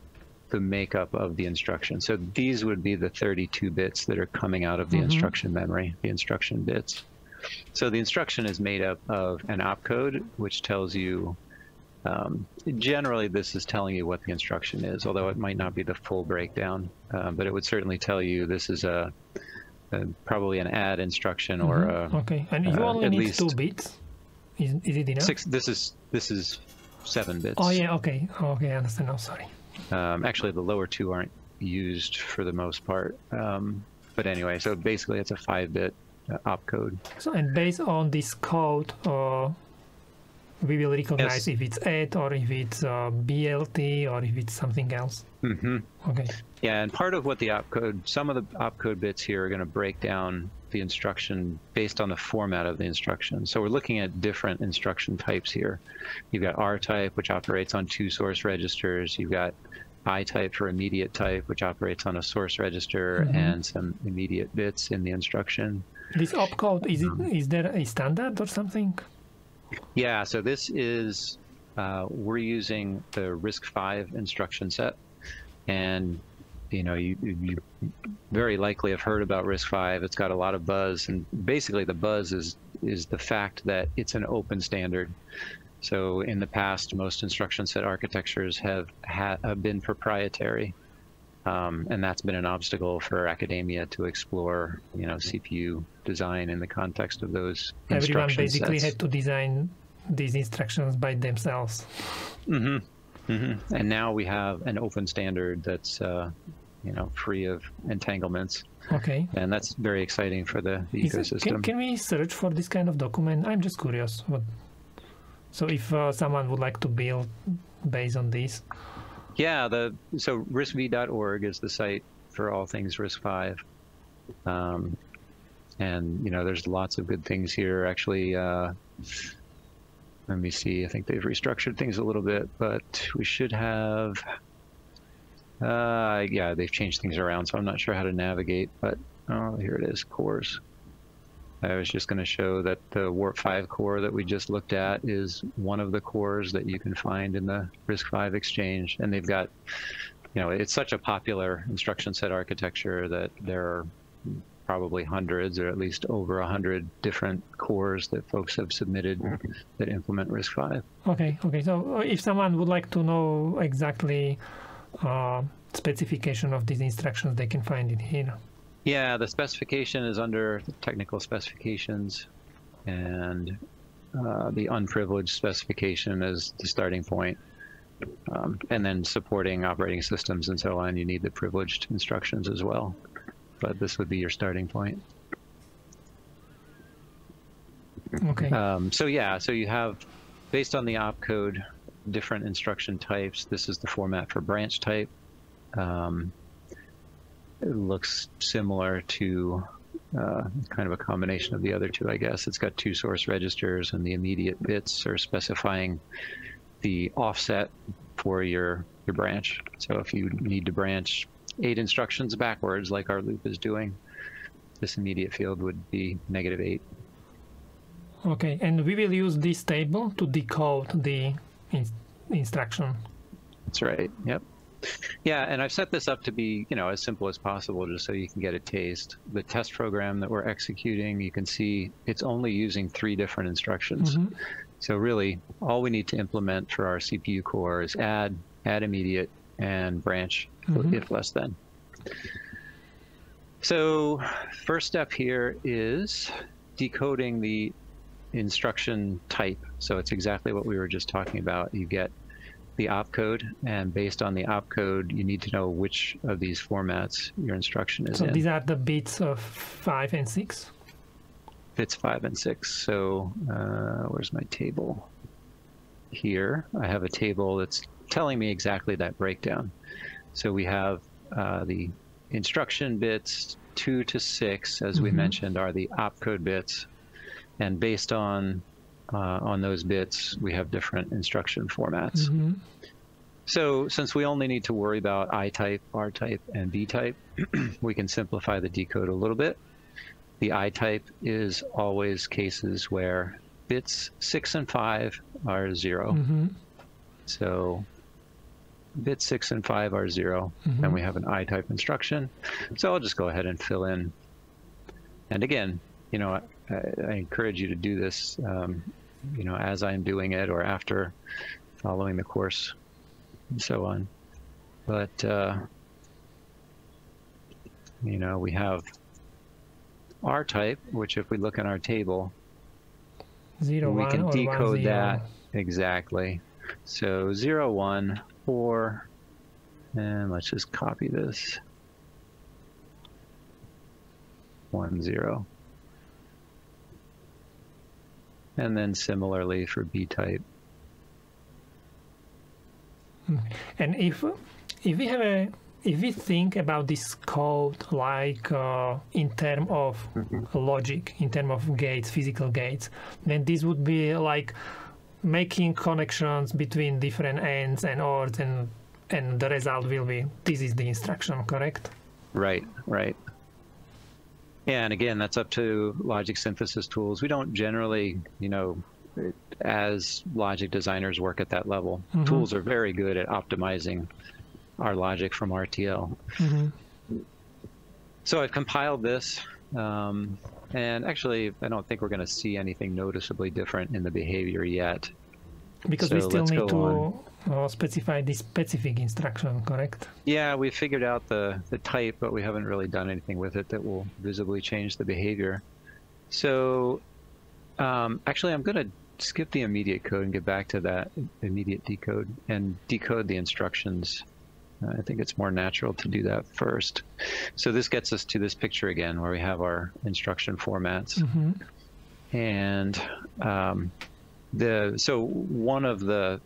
the makeup of the instruction. So these would be the 32 bits that are coming out of the mm -hmm. instruction memory, the instruction bits. So the instruction is made up of an opcode, which tells you, um, generally this is telling you what the instruction is, although it might not be the full breakdown, um, but it would certainly tell you this is a, a probably an add instruction or Mhm. a, okay, and you uh, only need least- two bits. Is, is it enough? six. This is this is seven bits. Oh yeah, okay, okay, I understand now. Sorry. Um, actually, the lower two aren't used for the most part. Um, but anyway, so basically it's a five-bit uh, opcode. So and based on this code, uh, we will recognize Yes. if it's eight or if it's uh, BLT or if it's something else. Mm -hmm. Okay. Yeah, and part of what the opcode, some of the opcode bits here are going to break down the instruction based on the format of the instruction. So we're looking at different instruction types here. You've got R type, which operates on two source registers. You've got I type for immediate type, which operates on a source register Mhm. and some immediate bits in the instruction. This opcode is it Um, there a standard or something? Yeah, so this is, uh, we're using the RISC-V instruction set. And, you know, you, you very likely have heard about RISC-V. It's got a lot of buzz. And basically the buzz is, is the fact that it's an open standard. So in the past, most instruction set architectures have, ha- have been proprietary. Um, and that's been an obstacle for academia to explore, you know, CPU design in the context of those Everyone basically sets. had to design these instructions by themselves. hmm hmm And now we have an open standard that's, uh, you know, free of entanglements, Okay. and that's very exciting for the, the Is it- ecosystem. can, can we search for this kind of document? I'm just curious. What, so if uh, someone would like to build based on this, Yeah, the so riscv.org is the site for all things RISC-V. Um, and you know, there's lots of good things here. Actually, uh, let me see. I think they've restructured things a little bit, but we should have. Uh, yeah, they've changed things around, so I'm not sure how to navigate. But oh, here it is, cores. I was just going to show that the WARP-V core that we just looked at is one of the cores that you can find in the RISC-V exchange. And they've got, you know, it's such a popular instruction set architecture that there are probably hundreds or at least over a hundred different cores that folks have submitted that implement RISC-V. okay, okay. So uh, if someone would like to know exactly uh, specification of these instructions, they can find it here. Yeah, the specification is under technical specifications, and uh, the unprivileged specification is the starting point. Um, and then supporting operating systems and so on, you need the privileged instructions as well. But this would be your starting point. Okay. Um, so yeah, so you have, based on the opcode, different instruction types. This is the format for branch type. Um, it looks similar to uh, kind of a combination of the other two, I guess. It's got two source registers, and the immediate bits are specifying the offset for your your branch. So if you need to branch eight instructions backwards, like our loop is doing, this immediate field would be negative eight. Okay, and we will use this table to decode the in- instruction. That's right. Yep. Yeah, and I've set this up to be, you know, as simple as possible just so you can get a taste. The test program that we're executing, you can see it's only using three different instructions. Mhm. So really, all we need to implement for our CPU core is add, add immediate, and branch Mhm. if less than. So first step here is decoding the instruction type. So it's exactly what we were just talking about. You get the opcode, and based on the opcode, you need to know which of these formats your instruction is So in. these are the bits of five and six. bits five and six. So uh, where's my table? Here, I have a table that's telling me exactly that breakdown. So we have uh, the instruction bits two to six, as we Mhm. mentioned, are the opcode bits, and based on uh, on those bits, we have different instruction formats. Mhm. So since we only need to worry about I type, R type, and B type, we can simplify the decode a little bit. The I type is always cases where bits six and five are 0 Mhm. So bits six and five are 0 Mhm. and we have an I type instruction. So I'll just go ahead and fill in. And again, you know, I, I, encourage you to do this, um, you know, as I'm doing it or after following the course and so on. But, uh, you know, we have R type, which if we look in our table, zero, we can decode one, that exactly. So zero, one, four, and let's just copy this. One, zero. And then similarly for B type. Hmm. And if if we have a if we think about this code like uh, in terms of mm-hmm. logic, in terms of gates, physical gates, then this would be like making connections between different ANDs and ORs, and and the result will be this is the instruction, correct? Right, right. Yeah, and again, that's up to logic synthesis tools. We don't generally, you know, as logic designers work at that level. Mm-hmm. Tools are very good at optimizing our logic from RTL. Mm-hmm. So I've compiled this, um, and actually, I don't think we're going to see anything noticeably different in the behavior yet. Because so we still need to uh, specify the specific instruction, correct? Yeah, we figured out the, the type, but we haven't really done anything with it that will visibly change the behavior. So um, actually, I'm going to skip the immediate code and get back to that immediate decode and decode the instructions I think it's more natural to do that first. So this gets us to this picture again where we have our instruction formats. Mm-hmm. And um, the so one of the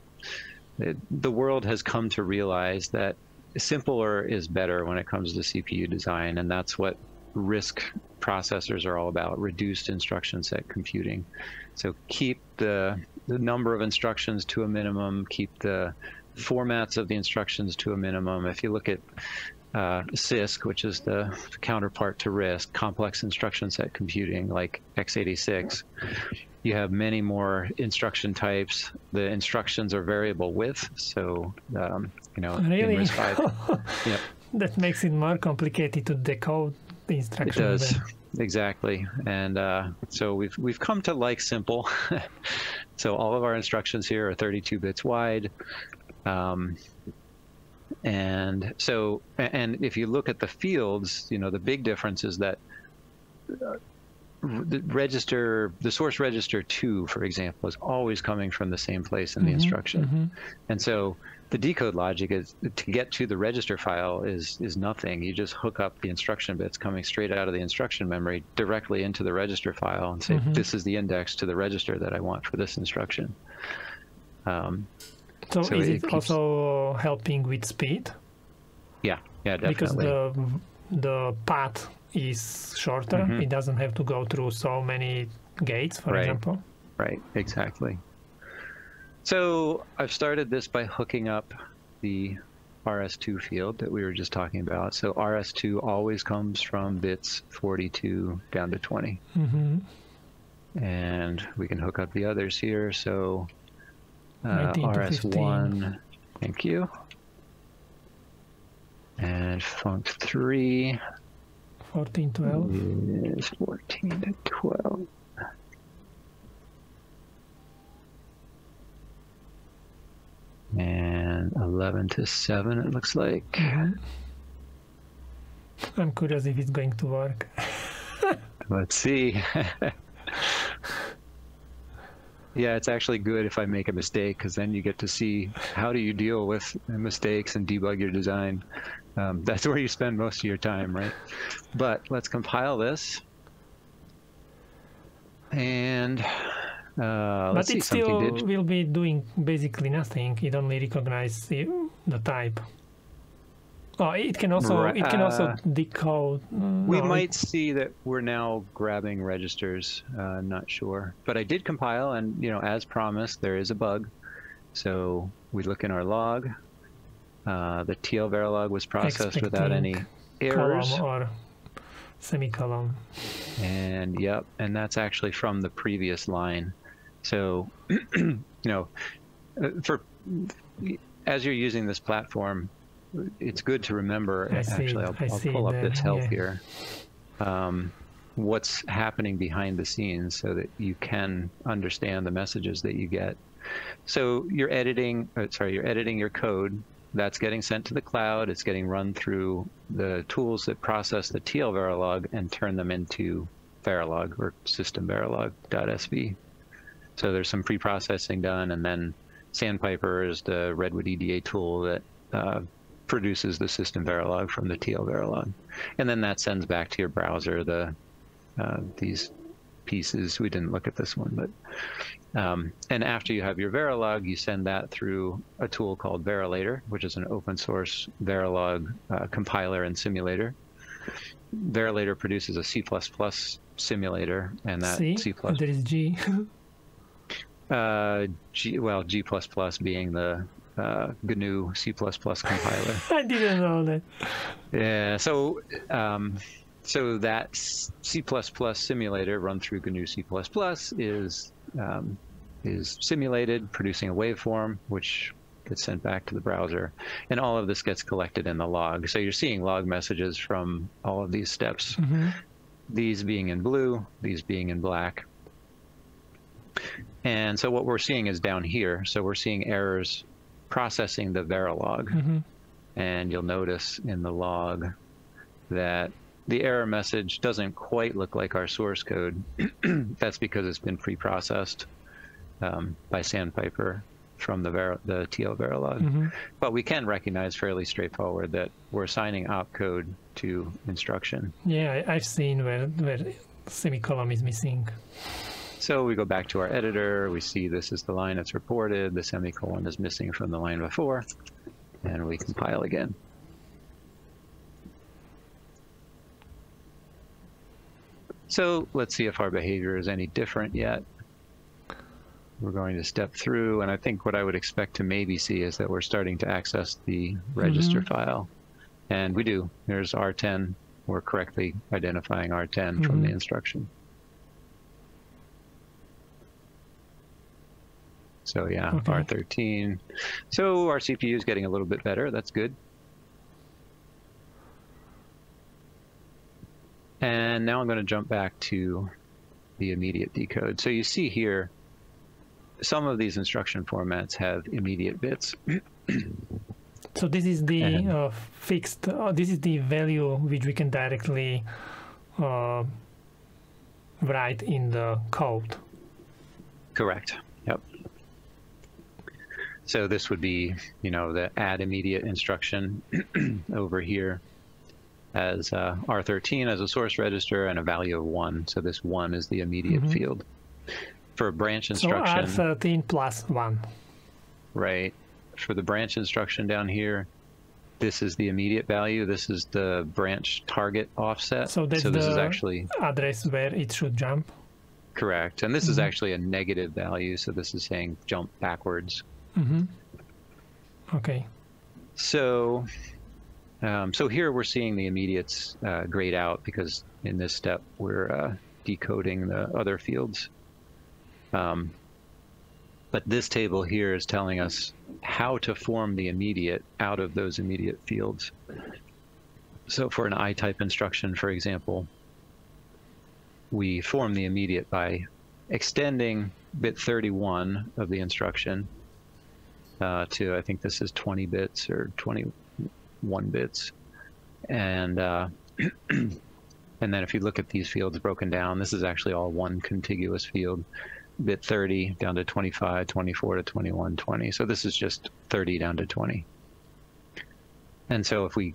the world has come to realize that simpler is better when it comes to CPU design, and that's what RISC processors are all about: reduced instruction set computing. So keep the the number of instructions to a minimum, keep the formats of the instructions to a minimum. If you look at uh, CISC, which is the counterpart to RISC, complex instruction set computing, like x86, you have many more instruction types. The instructions are variable width, so um, you know really? yep. that makes it more complicated to decode the instructions. It does. Then. Exactly, and uh, so we've we've come to like simple. so all of our instructions here are 32 bits wide. Um, and so, and if you look at the fields, you know, the big difference is that uh, the register, the source register two, for example, is always coming from the same place in the mm-hmm, instruction. Mm-hmm. And so the decode logic is to get to the register file is is nothing. You just hook up the instruction bits coming straight out of the instruction memory directly into the register file and say, mm-hmm. this is the index to the register that I want for this instruction. Um, so, so is it, it also helping with speed? Yeah, yeah, definitely. Because the the path is shorter. Mm-hmm. It doesn't have to go through so many gates, for right. example. Right, exactly. So I've started this by hooking up the RS2 field that we were just talking about. So RS2 always comes from bits 42 down to 20. Mm-hmm. And we can hook up the others here. So uh, RS1, thank you. And Func3 14, 12 is 14 to 12. And 11 to 7, it looks like. Mm-hmm. I'm curious if it's going to work. Let's see. Yeah, it's actually good if I make a mistake because then you get to see how do you deal with mistakes and debug your design. Um, that's where you spend most of your time, right? But let's compile this. And uh, but it still will be doing basically nothing. It only recognizes the, the type. Oh, it can also it can also uh, decode. we might see that we're now grabbing registers. Uh, not sure, but I did compile, and you know, as promised, there is a bug. So we look in our log. Uh, the TL Verilog was processed Expecting without any errors. or semicolon. And yep, and that's actually from the previous line. So, you know, uh, for as you're using this platform, it's good to remember. I actually, I'll, I'll pull up this help yeah. here. Um, what's happening behind the scenes so that you can understand the messages that you get. So you're editing, uh, sorry, you're editing your code. That's getting sent to the cloud. It's getting run through the tools that process the TL Verilog and turn them into Verilog or system Verilog.sv. So there's some pre-processing done, and then Sandpiper is the Redwood EDA tool that uh, produces the system Verilog from the TL Verilog, and then that sends back to your browser the uh, these pieces. We didn't look at this one, but um, and after you have your Verilog, you send that through a tool called Verilator, which is an open source Verilog uh, compiler and simulator. Verilator produces a C++ simulator, and that C, C++ there is G. uh, G well G++ being the uh, GNU C++ compiler. I didn't know that. Yeah, so um, so that C++ simulator run through GNU C++ is um, is simulated, producing a waveform, which gets sent back to the browser, and all of this gets collected in the log. So you're seeing log messages from all of these steps. Mhm. These being in blue, these being in black. And so what we're seeing is down here. So we're seeing errors processing the Verilog. Mhm. And you'll notice in the log that the error message doesn't quite look like our source code. That's because it's been pre-processed um, by Sandpiper from the, Ver- the TL Verilog. Mhm. But we can recognize fairly straightforward that we're assigning opcode to instruction. Yeah, I've seen where where semicolon is missing. So we go back to our editor, we see this is the line that's reported, the semicolon is missing from the line before, and we compile again. So let's see if our behavior is any different yet. We're going to step through, and I think what I would expect to maybe see is that we're starting to access the register file. And we do. There's R10. We're correctly identifying R10 from the Mhm. instruction. So yeah, Okay. R13. So our CPU is getting a little bit better. That's good. And now I'm going to jump back to the immediate decode. So you see here, some of these instruction formats have immediate bits. So this is the And- uh, fixed. Uh, this is the value which we can directly uh, write in the code. Correct. Yep. So this would be, you know, the add immediate instruction over here as uh, R13 as a source register and a value of one. So this one is the immediate Mhm. field. For a branch So R13 plus one. right? For the branch instruction down here, this is the immediate value. This is the branch target offset. So that's this is actually Address where it should jump. correct. And this is Mhm. actually a negative value. So this is saying jump backwards. Hmm Okay. So, um, so here we're seeing the immediates uh, grayed out because in this step we're uh, decoding the other fields. Um, but this table here is telling us how to form the immediate out of those immediate fields. So for an I-type instruction, for example, we form the immediate by extending bit 31 of the instruction uh, to I think this is 20 bits or 21 bits, and uh, and then if you look at these fields broken down, this is actually all one contiguous field, bit 30 down to 25, 24 to 21, 20. So this is just 30 down to 20. And so if we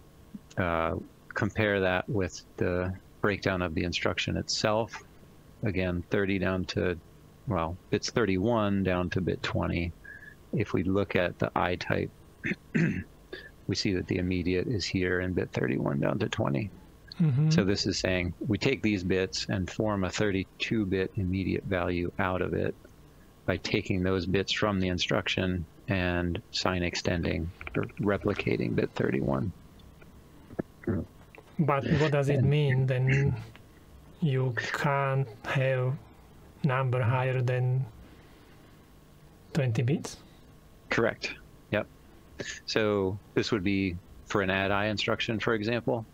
uh, compare that with the breakdown of the instruction itself, again 30 down to well bits 31 down to bit 20 if we look at the I type, we see that the immediate is here in bit 31 down to 20. hmm So this is saying we take these bits and form a 32-bit immediate value out of it by taking those bits from the instruction and sign extending or replicating bit 31. But what does it mean? Then you can't have number higher than 20 bits. Correct. Yep. So this would be for an add I instruction, for example.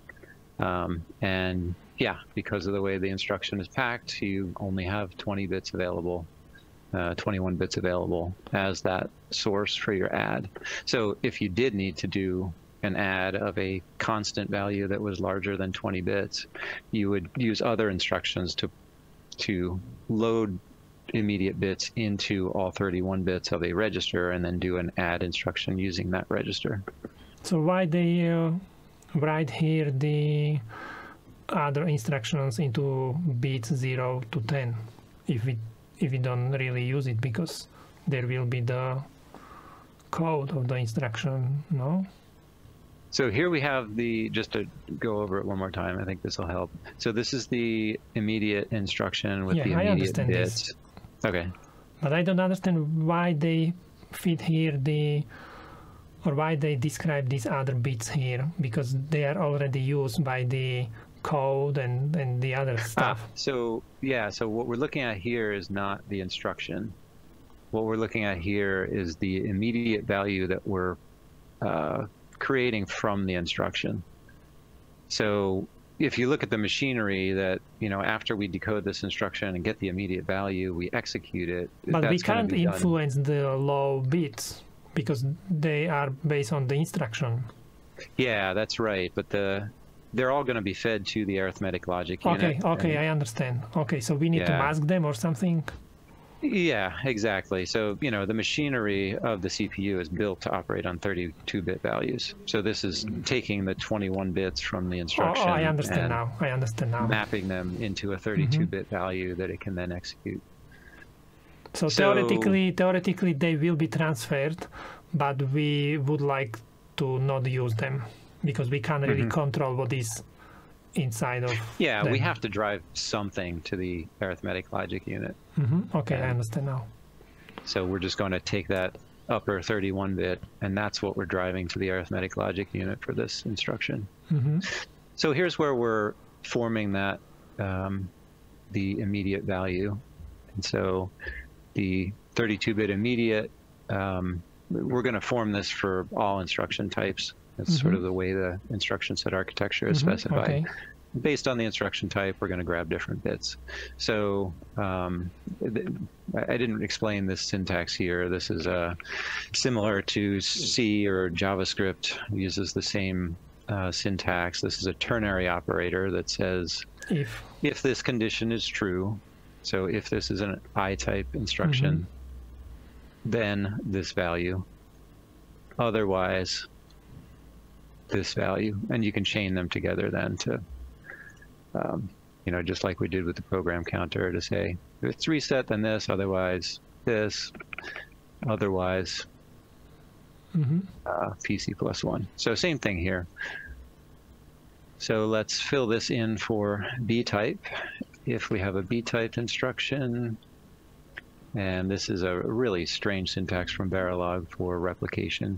Um, and yeah, because of the way the instruction is packed, you only have 20 bits available, uh, 21 bits available as that source for your add. So if you did need to do an add of a constant value that was larger than 20 bits, you would use other instructions to to load immediate bits into all 31 bits of a register and then do an add instruction using that register. So why they uh, write here the other instructions into bits 0 to 10 if we if we don't really use it because there will be the code of the instruction no so here we have the, just to go over it one more time, I think this will help. So this is the immediate instruction with yeah, the immediate bits. This. Okay. But I don't understand why they fit here the, or why they describe these other bits here, because they are already used by the code and, and the other ah, stuff. Ah, so yeah, so what we're looking at here is not the instruction. What we're looking at here is the immediate value that we're uh, creating from the instruction. So if you look at the machinery that, you know, after we decode this instruction and get the immediate value, we execute it. But we can't influence done. the low bits because they are based on the instruction. Yeah, that's right. But the they're all going to be fed to the arithmetic logic unit. Okay, okay, I understand. Okay, so we need yeah. to mask them or something? Yeah, exactly. So, you know, the machinery of the CPU is built to operate on 32-bit values. So this is taking the 21 bits from the instruction. Oh, oh I understand now. I understand now. Mapping them into a 32-bit mm-hmm. value that it can then execute. So, so theoretically, theoretically they will be transferred, but we would like to not use them because we can't really mm-hmm. control what is inside of yeah them. we have to drive something to the arithmetic logic unit mm-hmm. okay i understand now so we're just going to take that upper 31 bit and that's what we're driving to the arithmetic logic unit for this instruction mm-hmm. so here's where we're forming that um, the immediate value and so the 32-bit immediate um, we're going to form this for all instruction types that's mm-hmm. sort of the way the instruction set architecture is mm-hmm. specified. Okay. Based on the instruction type, we're going to grab different bits. So um, I didn't explain this syntax here. This is uh, similar to C or JavaScript. It uses the same uh, syntax. This is a ternary operator that says if if this condition is true, so if this is an I-type instruction, mm-hmm. then this value. Otherwise, this value, and you can chain them together then to, um, you know, just like we did with the program counter to say, if it's reset, then this, otherwise this, otherwise mm-hmm. uh, PC plus one. So same thing here. So let's fill this in for B type. If we have a B type instruction, and this is a really strange syntax from Verilog for replication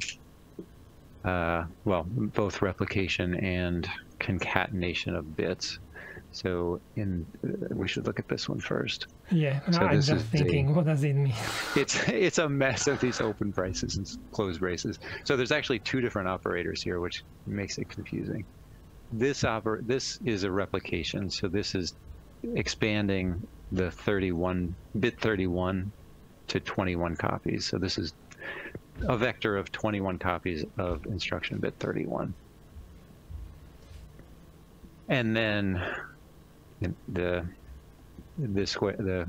uh, well, both replication and concatenation of bits. So in uh, we should look at this one first. Yeah, so I'm just thinking, a, what does it mean? it's it's a mess of these open braces and closed braces. So there's actually two different operators here, which makes it confusing. This oper this is a replication, so this is expanding the 31 bit 31 to 21 copies. So this is a vector of 21 copies of instruction bit 31. And then the the square the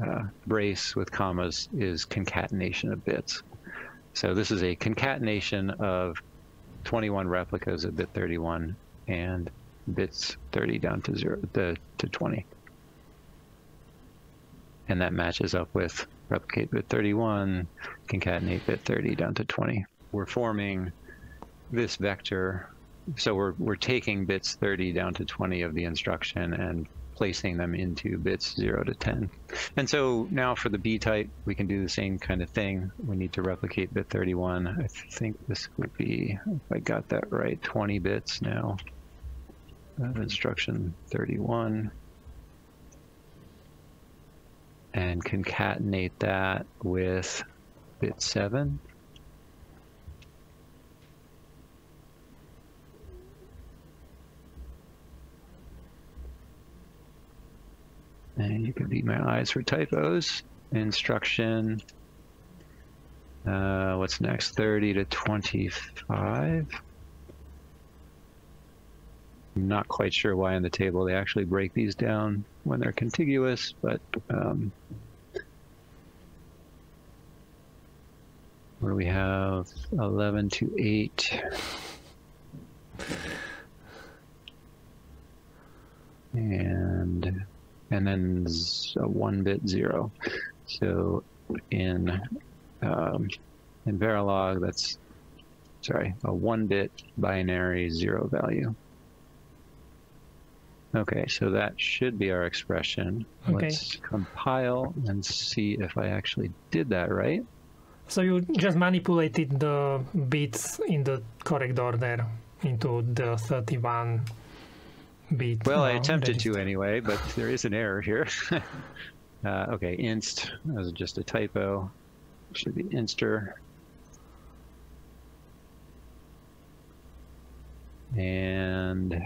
uh, brace with commas is concatenation of bits. So this is a concatenation of 21 replicas of bit 31 and bits 30 down to zero the to 20. And that matches up with replicate bit 31, concatenate bit 30 down to 20. We're forming this vector. So we're, we're taking bits 30 down to 20 of the instruction and placing them into bits 0 to 10. And so now for the B type, we can do the same kind of thing. We need to replicate bit 31. I think this would be, if I got that right, 20 bits now of instruction 31 and concatenate that with bit 7. And you can beat my eyes for typos. Instruction. Uh, what's next? 30 to 25. I'm not quite sure why in the table they actually break these down when they're contiguous, but um, where we have 11 to 8. And and then a one bit zero. So in um, in Verilog, that's sorry, a one bit binary zero value. Okay, so that should be our expression. Okay. Let's compile and see if I actually did that right. So you just manipulated the bits in the correct order into the 31 bit. Well, I attempted to anyway, but there is an error here. uh, okay, inst, that was just a typo. Should be inster. And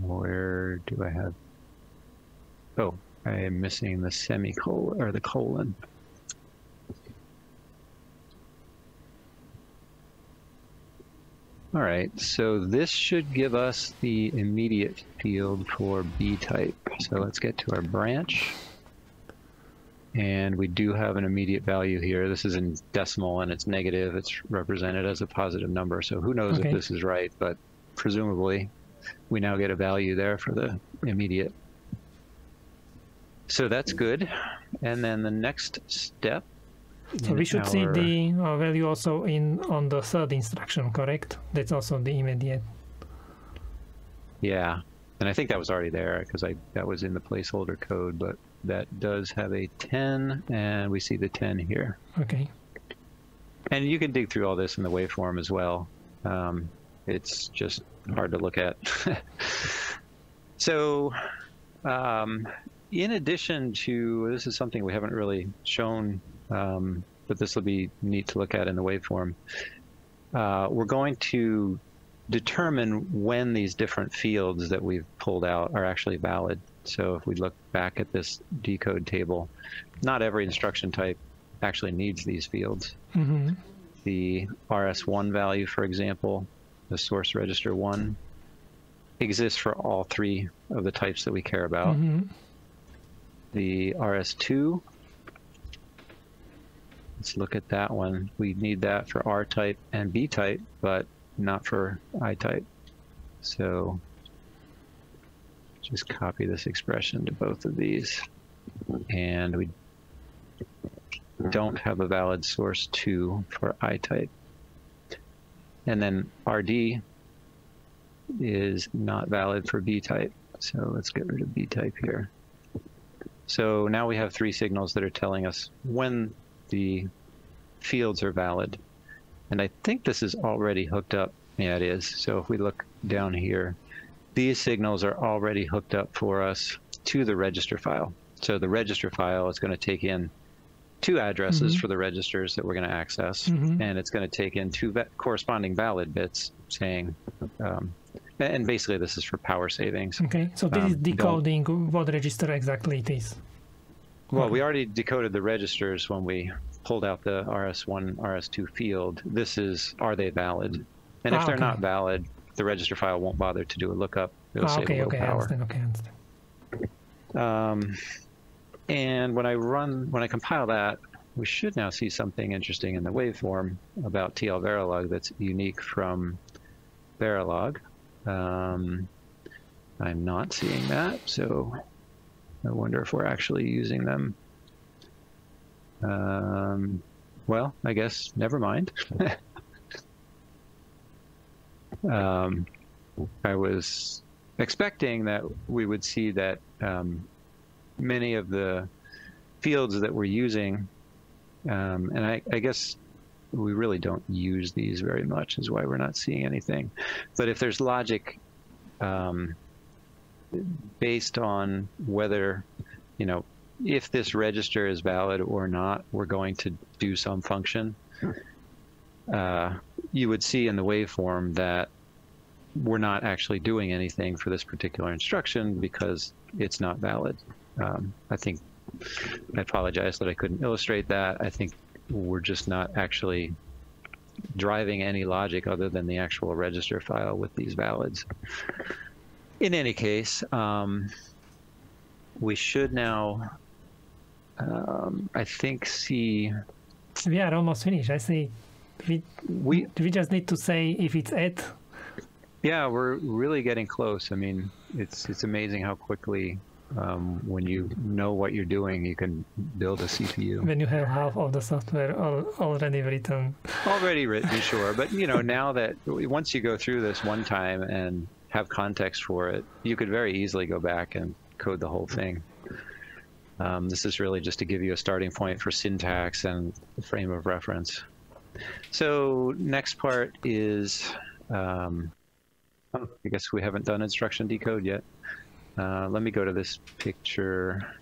where do I have? Oh, I am missing the semicolon or the colon. All right, so this should give us the immediate field for B type. So let's get to our branch. And we do have an immediate value here. This is in decimal and it's negative. It's represented as a positive number. So who knows Okay. if this is right, but presumably we now get a value there for the immediate. So that's good. And then the next step. So we should see the uh, value also in on the third instruction, correct? That's also the immediate. Yeah, and I think that was already there because I that was in the placeholder code, but that does have a 10, and we see the 10 here. Okay. And you can dig through all this in the waveform as well. Um, it's just hard to look at. so, um, in addition to this is something we haven't really shown, um, but this will be neat to look at in the waveform. Uh, we're going to determine when these different fields that we've pulled out are actually valid. So if we look back at this decode table, not every instruction type actually needs these fields hmm the RS1 value, for example, the source register 1, exists for all three of the types that we care about. hmm The RS2, let's look at that one. We need that for R type and B type, but not for I type. So just copy this expression to both of these. And we don't have a valid source 2 for I type. And then RD is not valid for B type. So let's get rid of B type here. So now we have three signals that are telling us when the fields are valid. And I think this is already hooked up. Yeah, it is. So if we look down here, these signals are already hooked up for us to the register file. So the register file is going to take in two addresses Mhm. for the registers that we're going to access, Mhm. and it's going to take in two corresponding valid bits saying, um, and basically this is for power savings. Okay. So this Um, is don't- decoding what register exactly it is. Well, we already decoded the registers when we pulled out the RS1, RS2 field. This is, are they valid? And if Ah, they're okay. not valid, the register file won't bother to do a lookup. It'll Ah, save okay, a okay, I understand. Okay, I understand. Um, and when I run, when I compile that, we should now see something interesting in the waveform about TL Verilog that's unique from Verilog. Um, I'm not seeing that, so I wonder if we're actually using them. Um, well, I guess never mind. um, I was expecting that we would see that um, many of the fields that we're using, um, and I, I guess we really don't use these very much, is why we're not seeing anything. But if there's logic um, based on whether, you know, if this register is valid or not, we're going to do some function. Uh, you would see in the waveform that we're not actually doing anything for this particular instruction because it's not valid. Um, I think I apologize that I couldn't illustrate that. I think we're just not actually driving any logic other than the actual register file with these valids. In any case, um, we should now, um, I think, see. We are almost finished. I see. We, we, we just need to say if it's at. Yeah, we're really getting close. I mean, it's it's amazing how quickly um, when you know what you're doing, you can build a CPU. When you have half of the software al already written. Already written, sure. But you know, now that once you go through this one time and have context for it, you could very easily go back and code the whole thing. Um, this is really just to give you a starting point for syntax and frame of reference. So next part is, um, oh, I guess we haven't done instruction decode yet. Uh, let me go to this picture.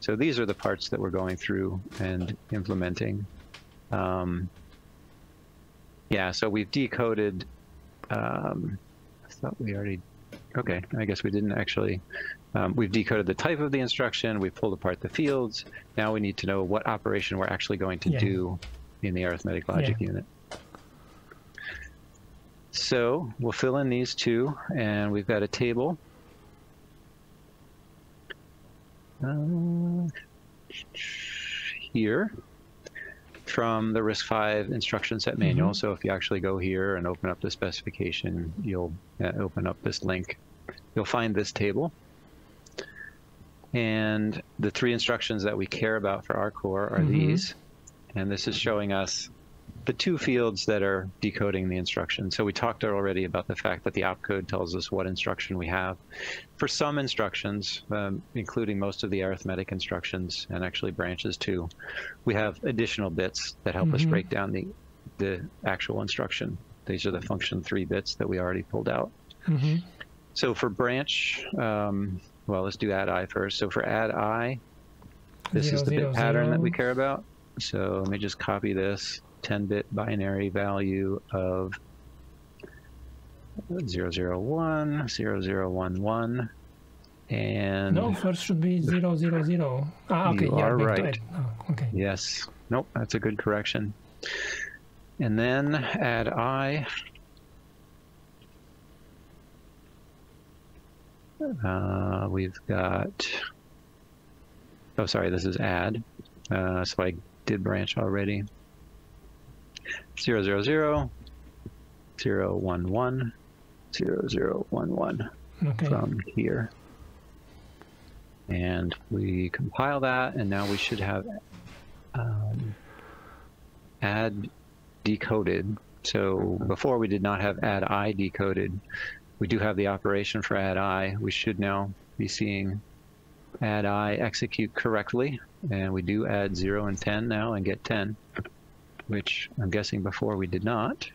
So these are the parts that we're going through and implementing. Um, yeah, so we've decoded, um, I thought we already, okay, I guess we didn't actually. Um, we've decoded the type of the instruction, we've pulled apart the fields. Now we need to know what operation we're actually going to yeah. do in the arithmetic logic yeah. unit. So we'll fill in these two, and we've got a table uh, here from the RISC-V instruction set manual. Mm -hmm. So if you actually go here and open up the specification, you'll uh, open up this link. You'll find this table. And the three instructions that we care about for our core are mm -hmm. these. And this is showing us the two fields that are decoding the instruction. So we talked already about the fact that the opcode tells us what instruction we have. For some instructions, um, including most of the arithmetic instructions and actually branches too, we have additional bits that help mm -hmm. us mm-hmm. break down the, the actual instruction. These are the function three bits that we already pulled out. Mm -hmm. So for branch, um, well, let's do add i first. So for add i, this zero, is the zero, bit pattern that we care about. So let me just copy this 10-bit binary value of 001, 0011, and... No, first should be 000. Ah, okay, you yeah, are right. Oh, okay. Yes. Nope, that's a good correction. And then add i. Uh, we've got, oh, sorry, this is add. Uh, so I did branch already. 000, 0, 0, 1, 1, 0, 0, 1, 1 okay. from here. And we compile that, and now we should have um, add decoded. So before we did not have add i decoded. We do have the operation for add i. We should now be seeing add i execute correctly. And we do add 0 and 10 now and get 10 which I'm guessing before we did not.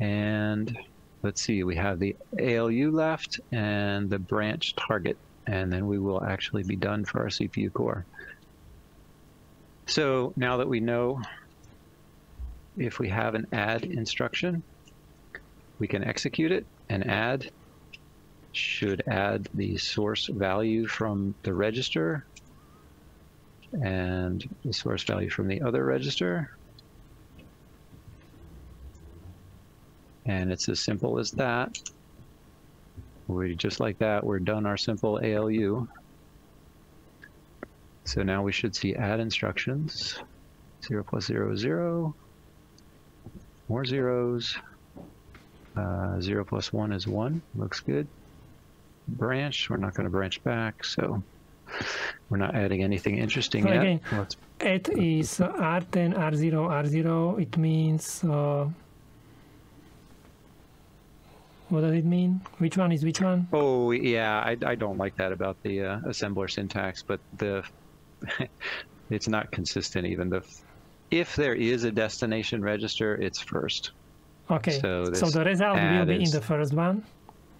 And let's see, we have the ALU left and the branch target, and then we will actually be done for our CPU core. So now that we know if we have an add instruction, we can execute it and add should add the source value from the register and the source value from the other register. And it's as simple as that. We just like that, we're done our simple ALU. So now we should see add instructions. 0 plus 0 is 0. More zeros. Uh, 0 plus 1 is 1. Looks good. Branch, we're not going to branch back, so we're not adding anything interesting so yet. Again, Let's... it is R10, R0, R0. It means. Uh, what does it mean? Which one is which one? Oh yeah, I, I don't like that about the uh, assembler syntax, but the it's not consistent even. The if there is a destination register, it's first. Okay. So, so the result will be is, in the first one.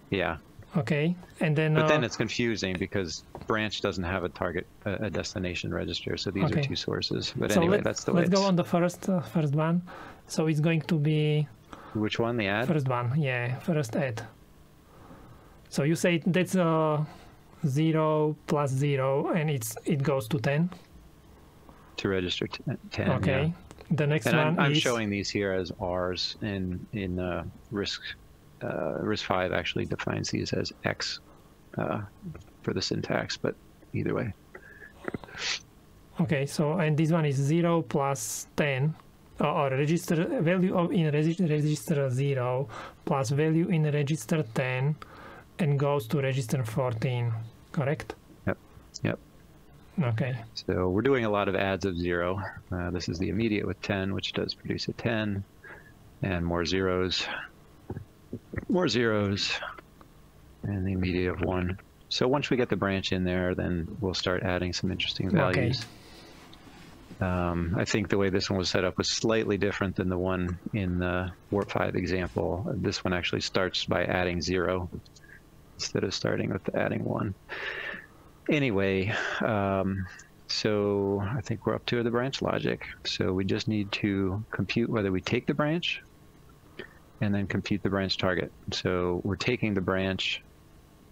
Yeah. Okay, and then. But uh, then it's confusing because branch doesn't have a target, a, a destination register. So these okay. are two sources. But so anyway, let, that's the way. Let's go on the first uh, first one. So it's going to be Which one? The add? First one, yeah, first add. So you say that's uh, 0 plus 0 and it's it goes to 10? To register t- 10. Okay. Yeah. The next And one I'm, I'm is showing these here as R's in, in uh, RISC. Uh, RISC-V actually defines these as X uh, for the syntax, but either way. okay. So and this one is 0 plus 10 uh, or register value of in register, register 0 plus value in register 10 and goes to register 14. Correct? Yep. Yep. Okay. So we're doing a lot of adds of 0. Uh, this is the immediate with 10, which does produce a 10, and more zeros, more zeros, and the immediate of 1. So once we get the branch in there, then we'll start adding some interesting values. Um, I think the way this one was set up was slightly different than the one in the WARP-V example. This one actually starts by adding 0 instead of starting with adding 1. Anyway, um, so I think we're up to the branch logic. So we just need to compute whether we take the branch and then compute the branch target. So we're taking the branch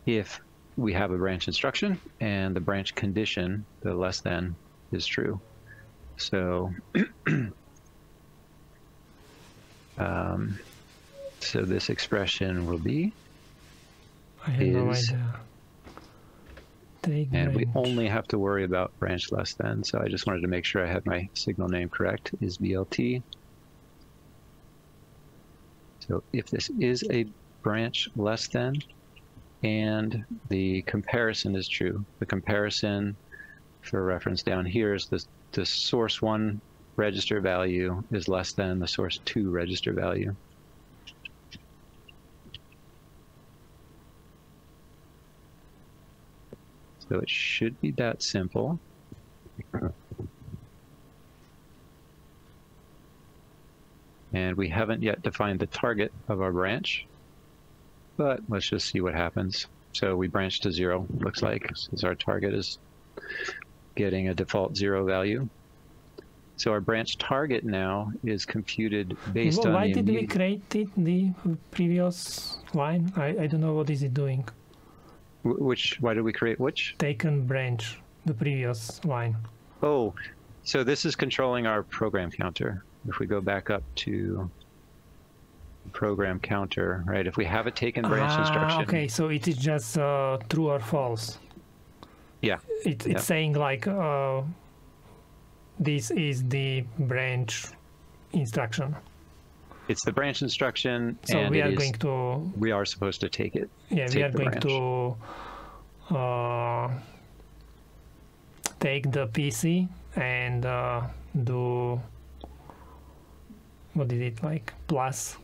if we have a branch instruction and the branch condition, the less than, is true. So, um, so this expression will be, I have no Is- idea. Take and we only have to worry about branch less than. So I just wanted to make sure I had my signal name correct, is BLT. So if this is a branch less than, and the comparison is true, the comparison for reference down here is the, the source one register value is less than the source two register value. So it should be that simple. And we haven't yet defined the target of our branch, but let's just see what happens. So we branch to zero, looks like, since our target is getting a default zero value. So our branch target now is computed based Well, on why did we create it, the previous line? I, I don't know what is it doing. Wh- which why did we create which? Taken branch, the previous line. Oh, so this is controlling our program counter. If we go back up to program counter, right? If we have a taken branch ah, instruction, okay, so it is just uh, true or false. yeah, It, it's Yeah. saying like uh, this is the branch instruction. it's the branch instruction, So and we are is- going to we are supposed to take it. yeah we are going branch. to uh, take the PC and uh, do what is it like plus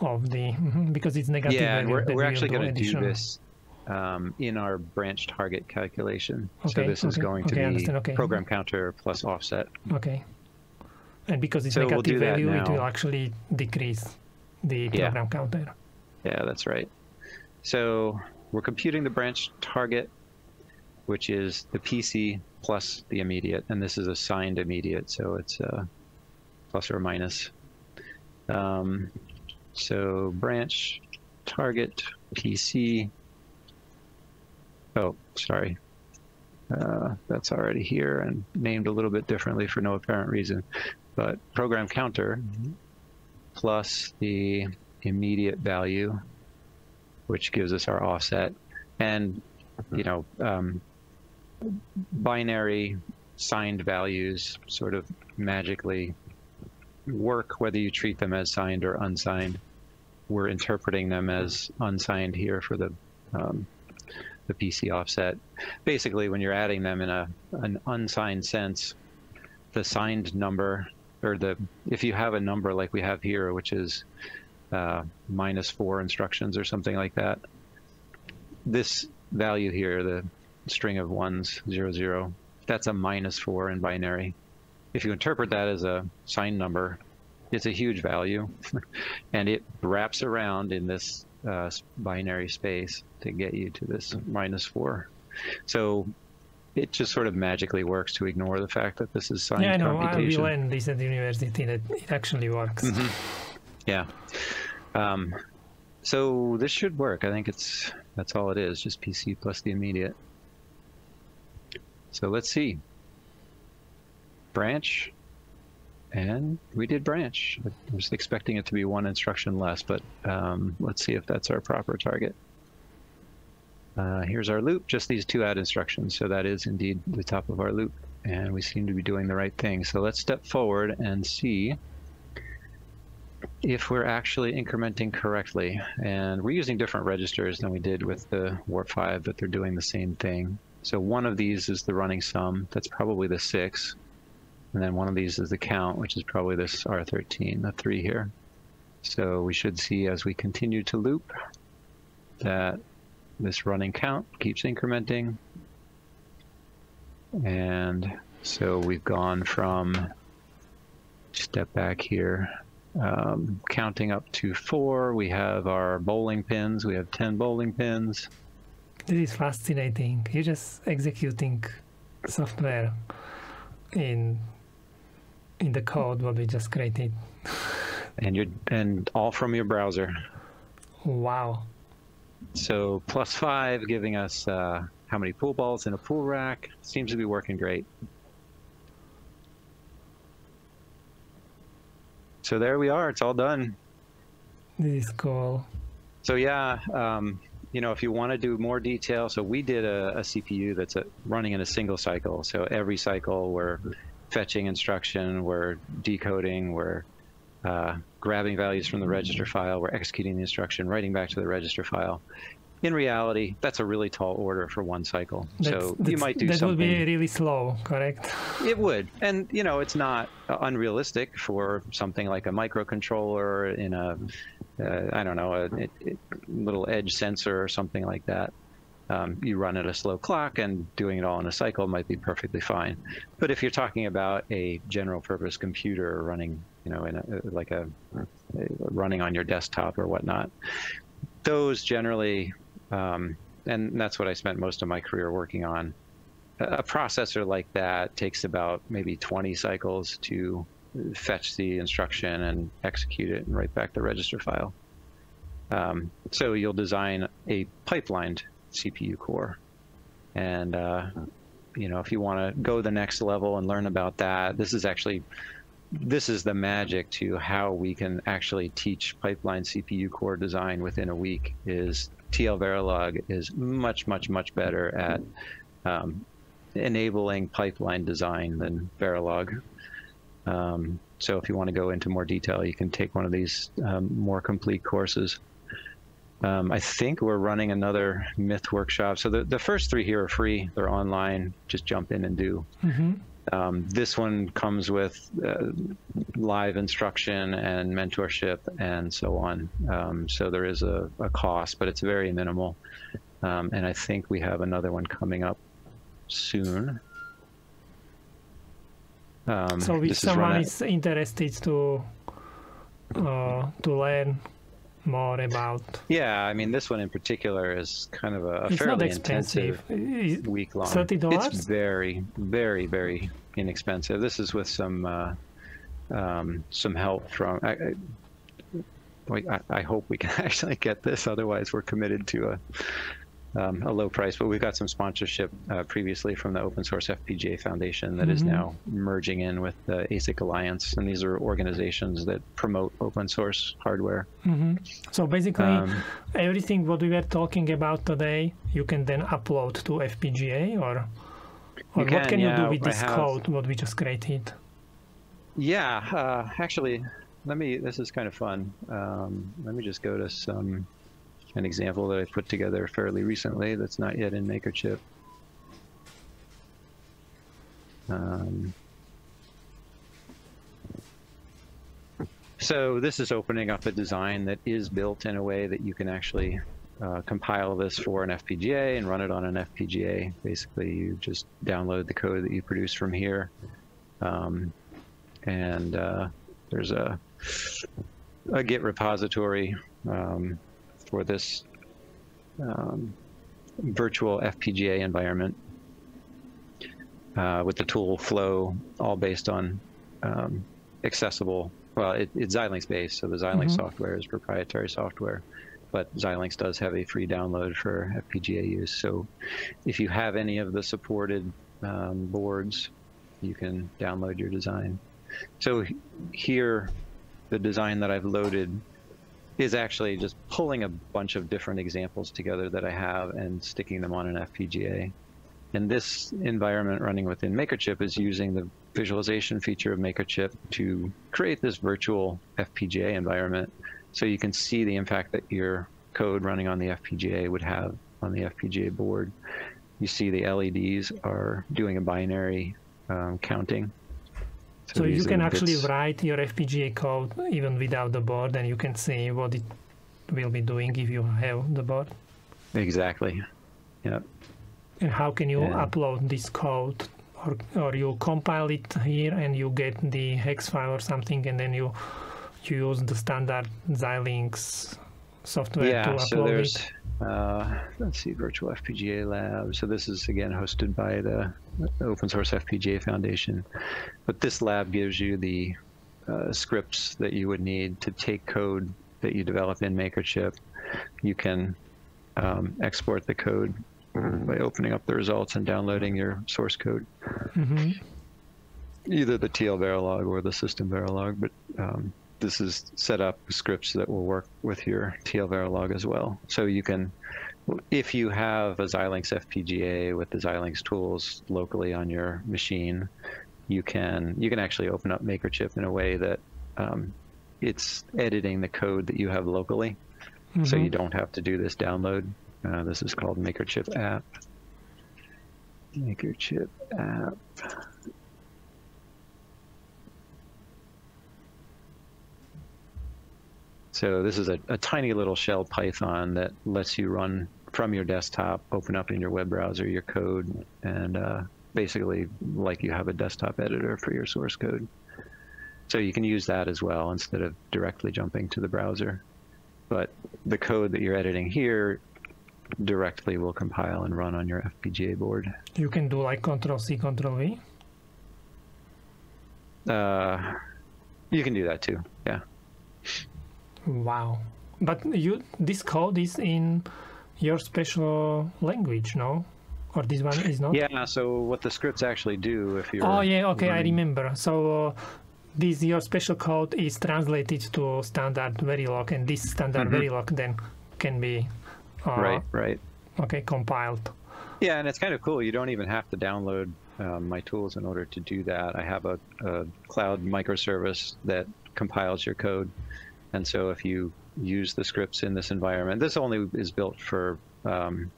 of the mhm, because it's negative yeah, and we're, we're actually going to do this um, in our branch target calculation. so Okay, this is okay, going to okay, be okay. program counter plus offset. Okay. And because it's So we'll negative do value, it will actually decrease the Yeah. program counter. Yeah, that's right. So we're computing the branch target, which is the PC plus the immediate, and this is a signed immediate, so it's uh, plus or minus. Um, so branch target PC. Oh, sorry. Uh, that's already here and named a little bit differently for no apparent reason. But program counter plus the immediate value, which gives us our offset. And, you know, um, binary signed values sort of magically work whether you treat them as signed or unsigned. We're interpreting them as unsigned here for the um, the PC offset. Basically, when you're adding them in a an unsigned sense, the signed number or the if you have a number like we have here, which is uh, minus four instructions or something like that, this value here, the string of ones, zero, zero, that's a minus four in binary. If you interpret that as a signed number, it's a huge value, and it wraps around in this uh, binary space to get you to this minus four. So it just sort of magically works to ignore the fact that this is signed yeah, I know. I, we computation. learned this at the university that it actually works. Mhm. Yeah. Um, so this should work. I think it's that's all it is, just PC plus the immediate. So let's see. Branch, and we did branch. I was expecting it to be one instruction less, but um, let's see if that's our proper target. Uh, here's our loop, just these two add instructions. So that is indeed the top of our loop, and we seem to be doing the right thing. So let's step forward and see if we're actually incrementing correctly. And we're using different registers than we did with the WARP-V, but they're doing the same thing. So one of these is the running sum. That's probably the 6. And then one of these is the count, which is probably this R13, the 3 here. So we should see as we continue to loop that this running count keeps incrementing. And so we've gone from, step back here, um, counting up to four. We have our bowling pins. We have 10 bowling pins. This is fascinating. You're just executing software in in the code what we just created. and you're and all from your browser. Wow. So plus five, giving us uh, how many pool balls in a pool rack. Seems to be working great. So there we are. It's all done. This is cool. So yeah, um, you know, if you want to do more detail, so we did a, a CPU that's a, running in a single cycle. So every cycle we're fetching instruction, we're decoding, we're uh, grabbing values from the register file, we're executing the instruction, writing back to the register file. In reality, that's a really tall order for one cycle. That's, so that's, you might do that something. That would be really slow, correct? It would, and you know, it's not unrealistic for something like a microcontroller in a, uh, I don't know, a, a, a, little edge sensor or something like that. Um, you run at a slow clock, and doing it all in a cycle might be perfectly fine. But if you're talking about a general purpose computer running, you know, in a, like a, running on your desktop or whatnot, those generally um, and that's what I spent most of my career working on. A processor like that takes about maybe 20 cycles to fetch the instruction and execute it and write back the register file. Um, so you'll design a pipelined CPU core. And, uh, you know, if you want to go the next level and learn about that, this is actually, this is the magic to how we can actually teach pipeline CPU core design within a week is TL Verilog is much, much, much better at um, enabling pipeline design than Verilog. Um, so if you want to go into more detail, you can take one of these um, more complete courses. Um, I think we're running another myth workshop. So the, the first three here are free. They're online. Just jump in and do. Mm -hmm. Um, this one comes with uh, live instruction and mentorship and so on. Um, so there is a, a, cost, but it's very minimal. Um, and I think we have another one coming up soon. Um, so if someone is interested to uh, to learn more about. Yeah, I mean, this one in particular is kind of a, a fairly intensive week long. Thirty dollars. It's very, very, very inexpensive. This is with some uh, um, some help from. I, I, I, hope we can actually get this. Otherwise, we're committed to a um, a low price, but we've got some sponsorship uh, previously from the Open Source FPGA Foundation that mm -hmm. is mm-hmm. now merging in with the ASIC Alliance, and these are organizations that promote open source hardware. Mm -hmm. So basically, um, everything what we were talking about today, you can then upload to FPGA, or, or can, what can yeah, you do with this code what we just created? Yeah, uh, actually, let me. This is kind of fun. Um, let me just go to some an example that I put together fairly recently that's not yet in MakerChip. Um, so this is opening up a design that is built in a way that you can actually uh, compile this for an FPGA and run it on an FPGA. Basically, you just download the code that you produce from here. Um, and uh, there's a, a Git repository um, for this um, virtual FPGA environment uh, with the tool flow all based on um, accessible well, it, it's Xilinx based, so the Xilinx mm-hmm. software is proprietary software, but Xilinx does have a free download for FPGA use. So if you have any of the supported um, boards, you can download your design. So here, the design that I've loaded is actually just pulling a bunch of different examples together that I have and sticking them on an FPGA. And this environment running within MakerChip is using the visualization feature of MakerChip to create this virtual FPGA environment so you can see the impact that your code running on the FPGA would have on the FPGA board. You see the LEDs are doing a binary um, counting. So, so you can actually bits. write your FPGA code even without the board and you can see what it will be doing if you have the board. Exactly. Yep. And how can you yeah. upload this code or, or you compile it here and you get the hex file or something and then you you use the standard Xilinx software yeah, to upload so there's, it? Uh, let's see, Virtual FPGA Lab. So this is again hosted by the Open Source FPGA Foundation. But this lab gives you the uh, scripts that you would need to take code that you develop in MakerChip. You can um, export the code by opening up the results and downloading your source code. Mm-hmm. Either the TL Verilog or the system Verilog, but um, this is set up scripts that will work with your TL Verilog as well. So you can, if you have a Xilinx FPGA with the Xilinx tools locally on your machine, you can you can actually open up MakerChip in a way that um, it's editing the code that you have locally, mm-hmm. so you don't have to do this download. Uh, this is called MakerChip app. MakerChip app. So this is a, a tiny little shell Python that lets you run from your desktop, open up in your web browser your code, and uh, basically like you have a desktop editor for your source code. So you can use that as well instead of directly jumping to the browser. But the code that you're editing here directly will compile and run on your FPGA board. You can do like Control C, Control V. Uh, you can do that too. Wow. But you this code is in your special language, no? Or this one is not? Yeah. So what the scripts actually do, if you're oh yeah, okay, I remember. So. Uh, this your special code is translated to standard Verilog, and this standard mm-hmm. Verilog then can be uh, right, right. Okay, compiled. Yeah, and it's kind of cool. You don't even have to download um, my tools in order to do that. I have a, a, cloud microservice that compiles your code, and so if you use the scripts in this environment, this only is built for um,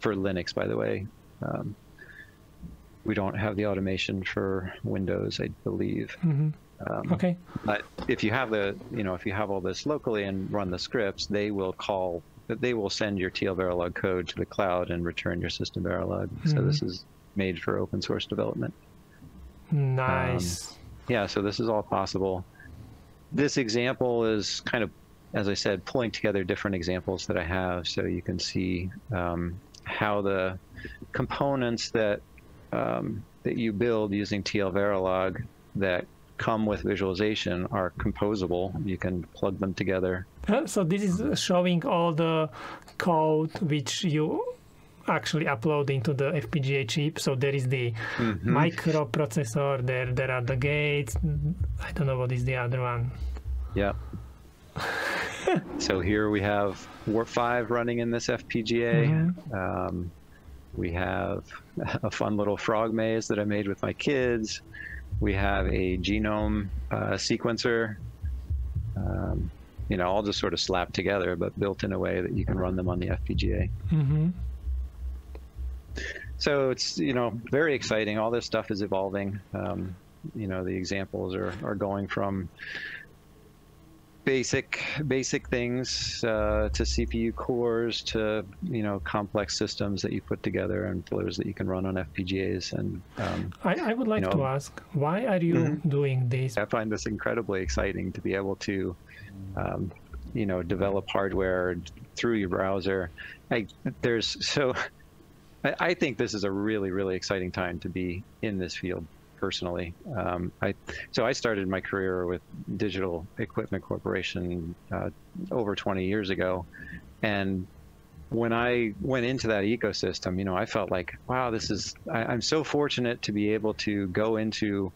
for Linux, by the way. Um, we don't have the automation for Windows, I believe. Mm-hmm. Um, okay. But if you have the, you know, if you have all this locally and run the scripts, they will call they will send your TL Verilog code to the cloud and return your system Verilog. Mm-hmm. So this is made for open source development. Nice. Um, yeah, so this is all possible. This example is kind of, as I said, pulling together different examples that I have so you can see um, how the components that um, that you build using TL Verilog that come with visualization are composable. You can plug them together. So this is showing all the code which you actually upload into the FPGA chip. So there is the mm-hmm. microprocessor. There, there are the gates. I don't know what is the other one. Yeah. so here we have WARP-V running in this FPGA. Mm-hmm. Um, we have a fun little frog maze that I made with my kids. We have a genome uh, sequencer, um, you know, all just sort of slapped together, but built in a way that you can run them on the FPGA. Mm-hmm. So it's you know very exciting. All this stuff is evolving. Um, you know, the examples are are going from basic basic things uh, to CPU cores to you know complex systems that you put together and flows that you can run on FPGAs. And um, I, I, would like you know, to ask, why are you mm-hmm. doing this? I find this incredibly exciting to be able to, um, you know, develop hardware through your browser. I, there's so. I, I think this is a really, really exciting time to be in this field personally. Um, I so I started my career with Digital Equipment Corporation uh, over 20 years ago, and when I went into that ecosystem, you know, I felt like, wow, this is I, am so fortunate to be able to go into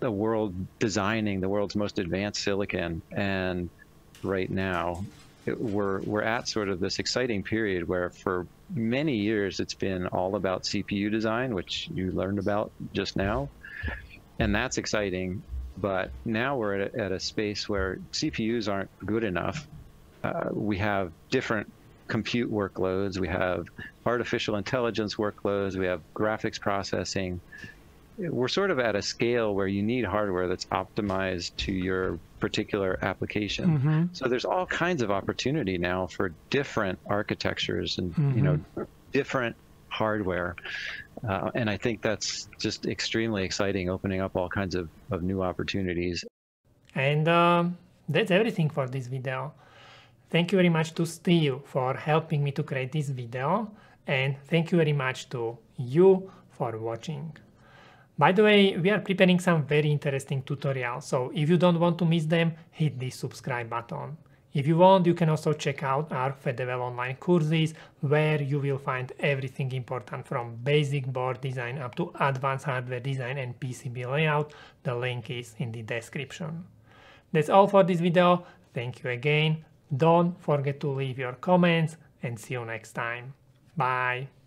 the world designing the world's most advanced silicon, and right now we're we're at sort of this exciting period where for many years it's been all about CPU design, which you learned about just now, and that's exciting. But now we're at a, at a space where CPUs aren't good enough. Uh, we have different compute workloads, we have artificial intelligence workloads, we have graphics processing, we're sort of at a scale where you need hardware that's optimized to your particular application. Mm-hmm. So there's all kinds of opportunity now for different architectures and mm-hmm. you know mm-hmm. different hardware. Uh, and I think that's just extremely exciting, opening up all kinds of, of new opportunities. And um, that's everything for this video. Thank you very much to Steve for helping me to create this video. And thank you very much to you for watching. By the way, we are preparing some very interesting tutorials, so if you don't want to miss them, hit the subscribe button. If you want, you can also check out our FEDEVEL online courses, where you will find everything important from basic board design up to advanced hardware design and PCB layout. The link is in the description. That's all for this video. Thank you again. Don't forget to leave your comments and see you next time. Bye.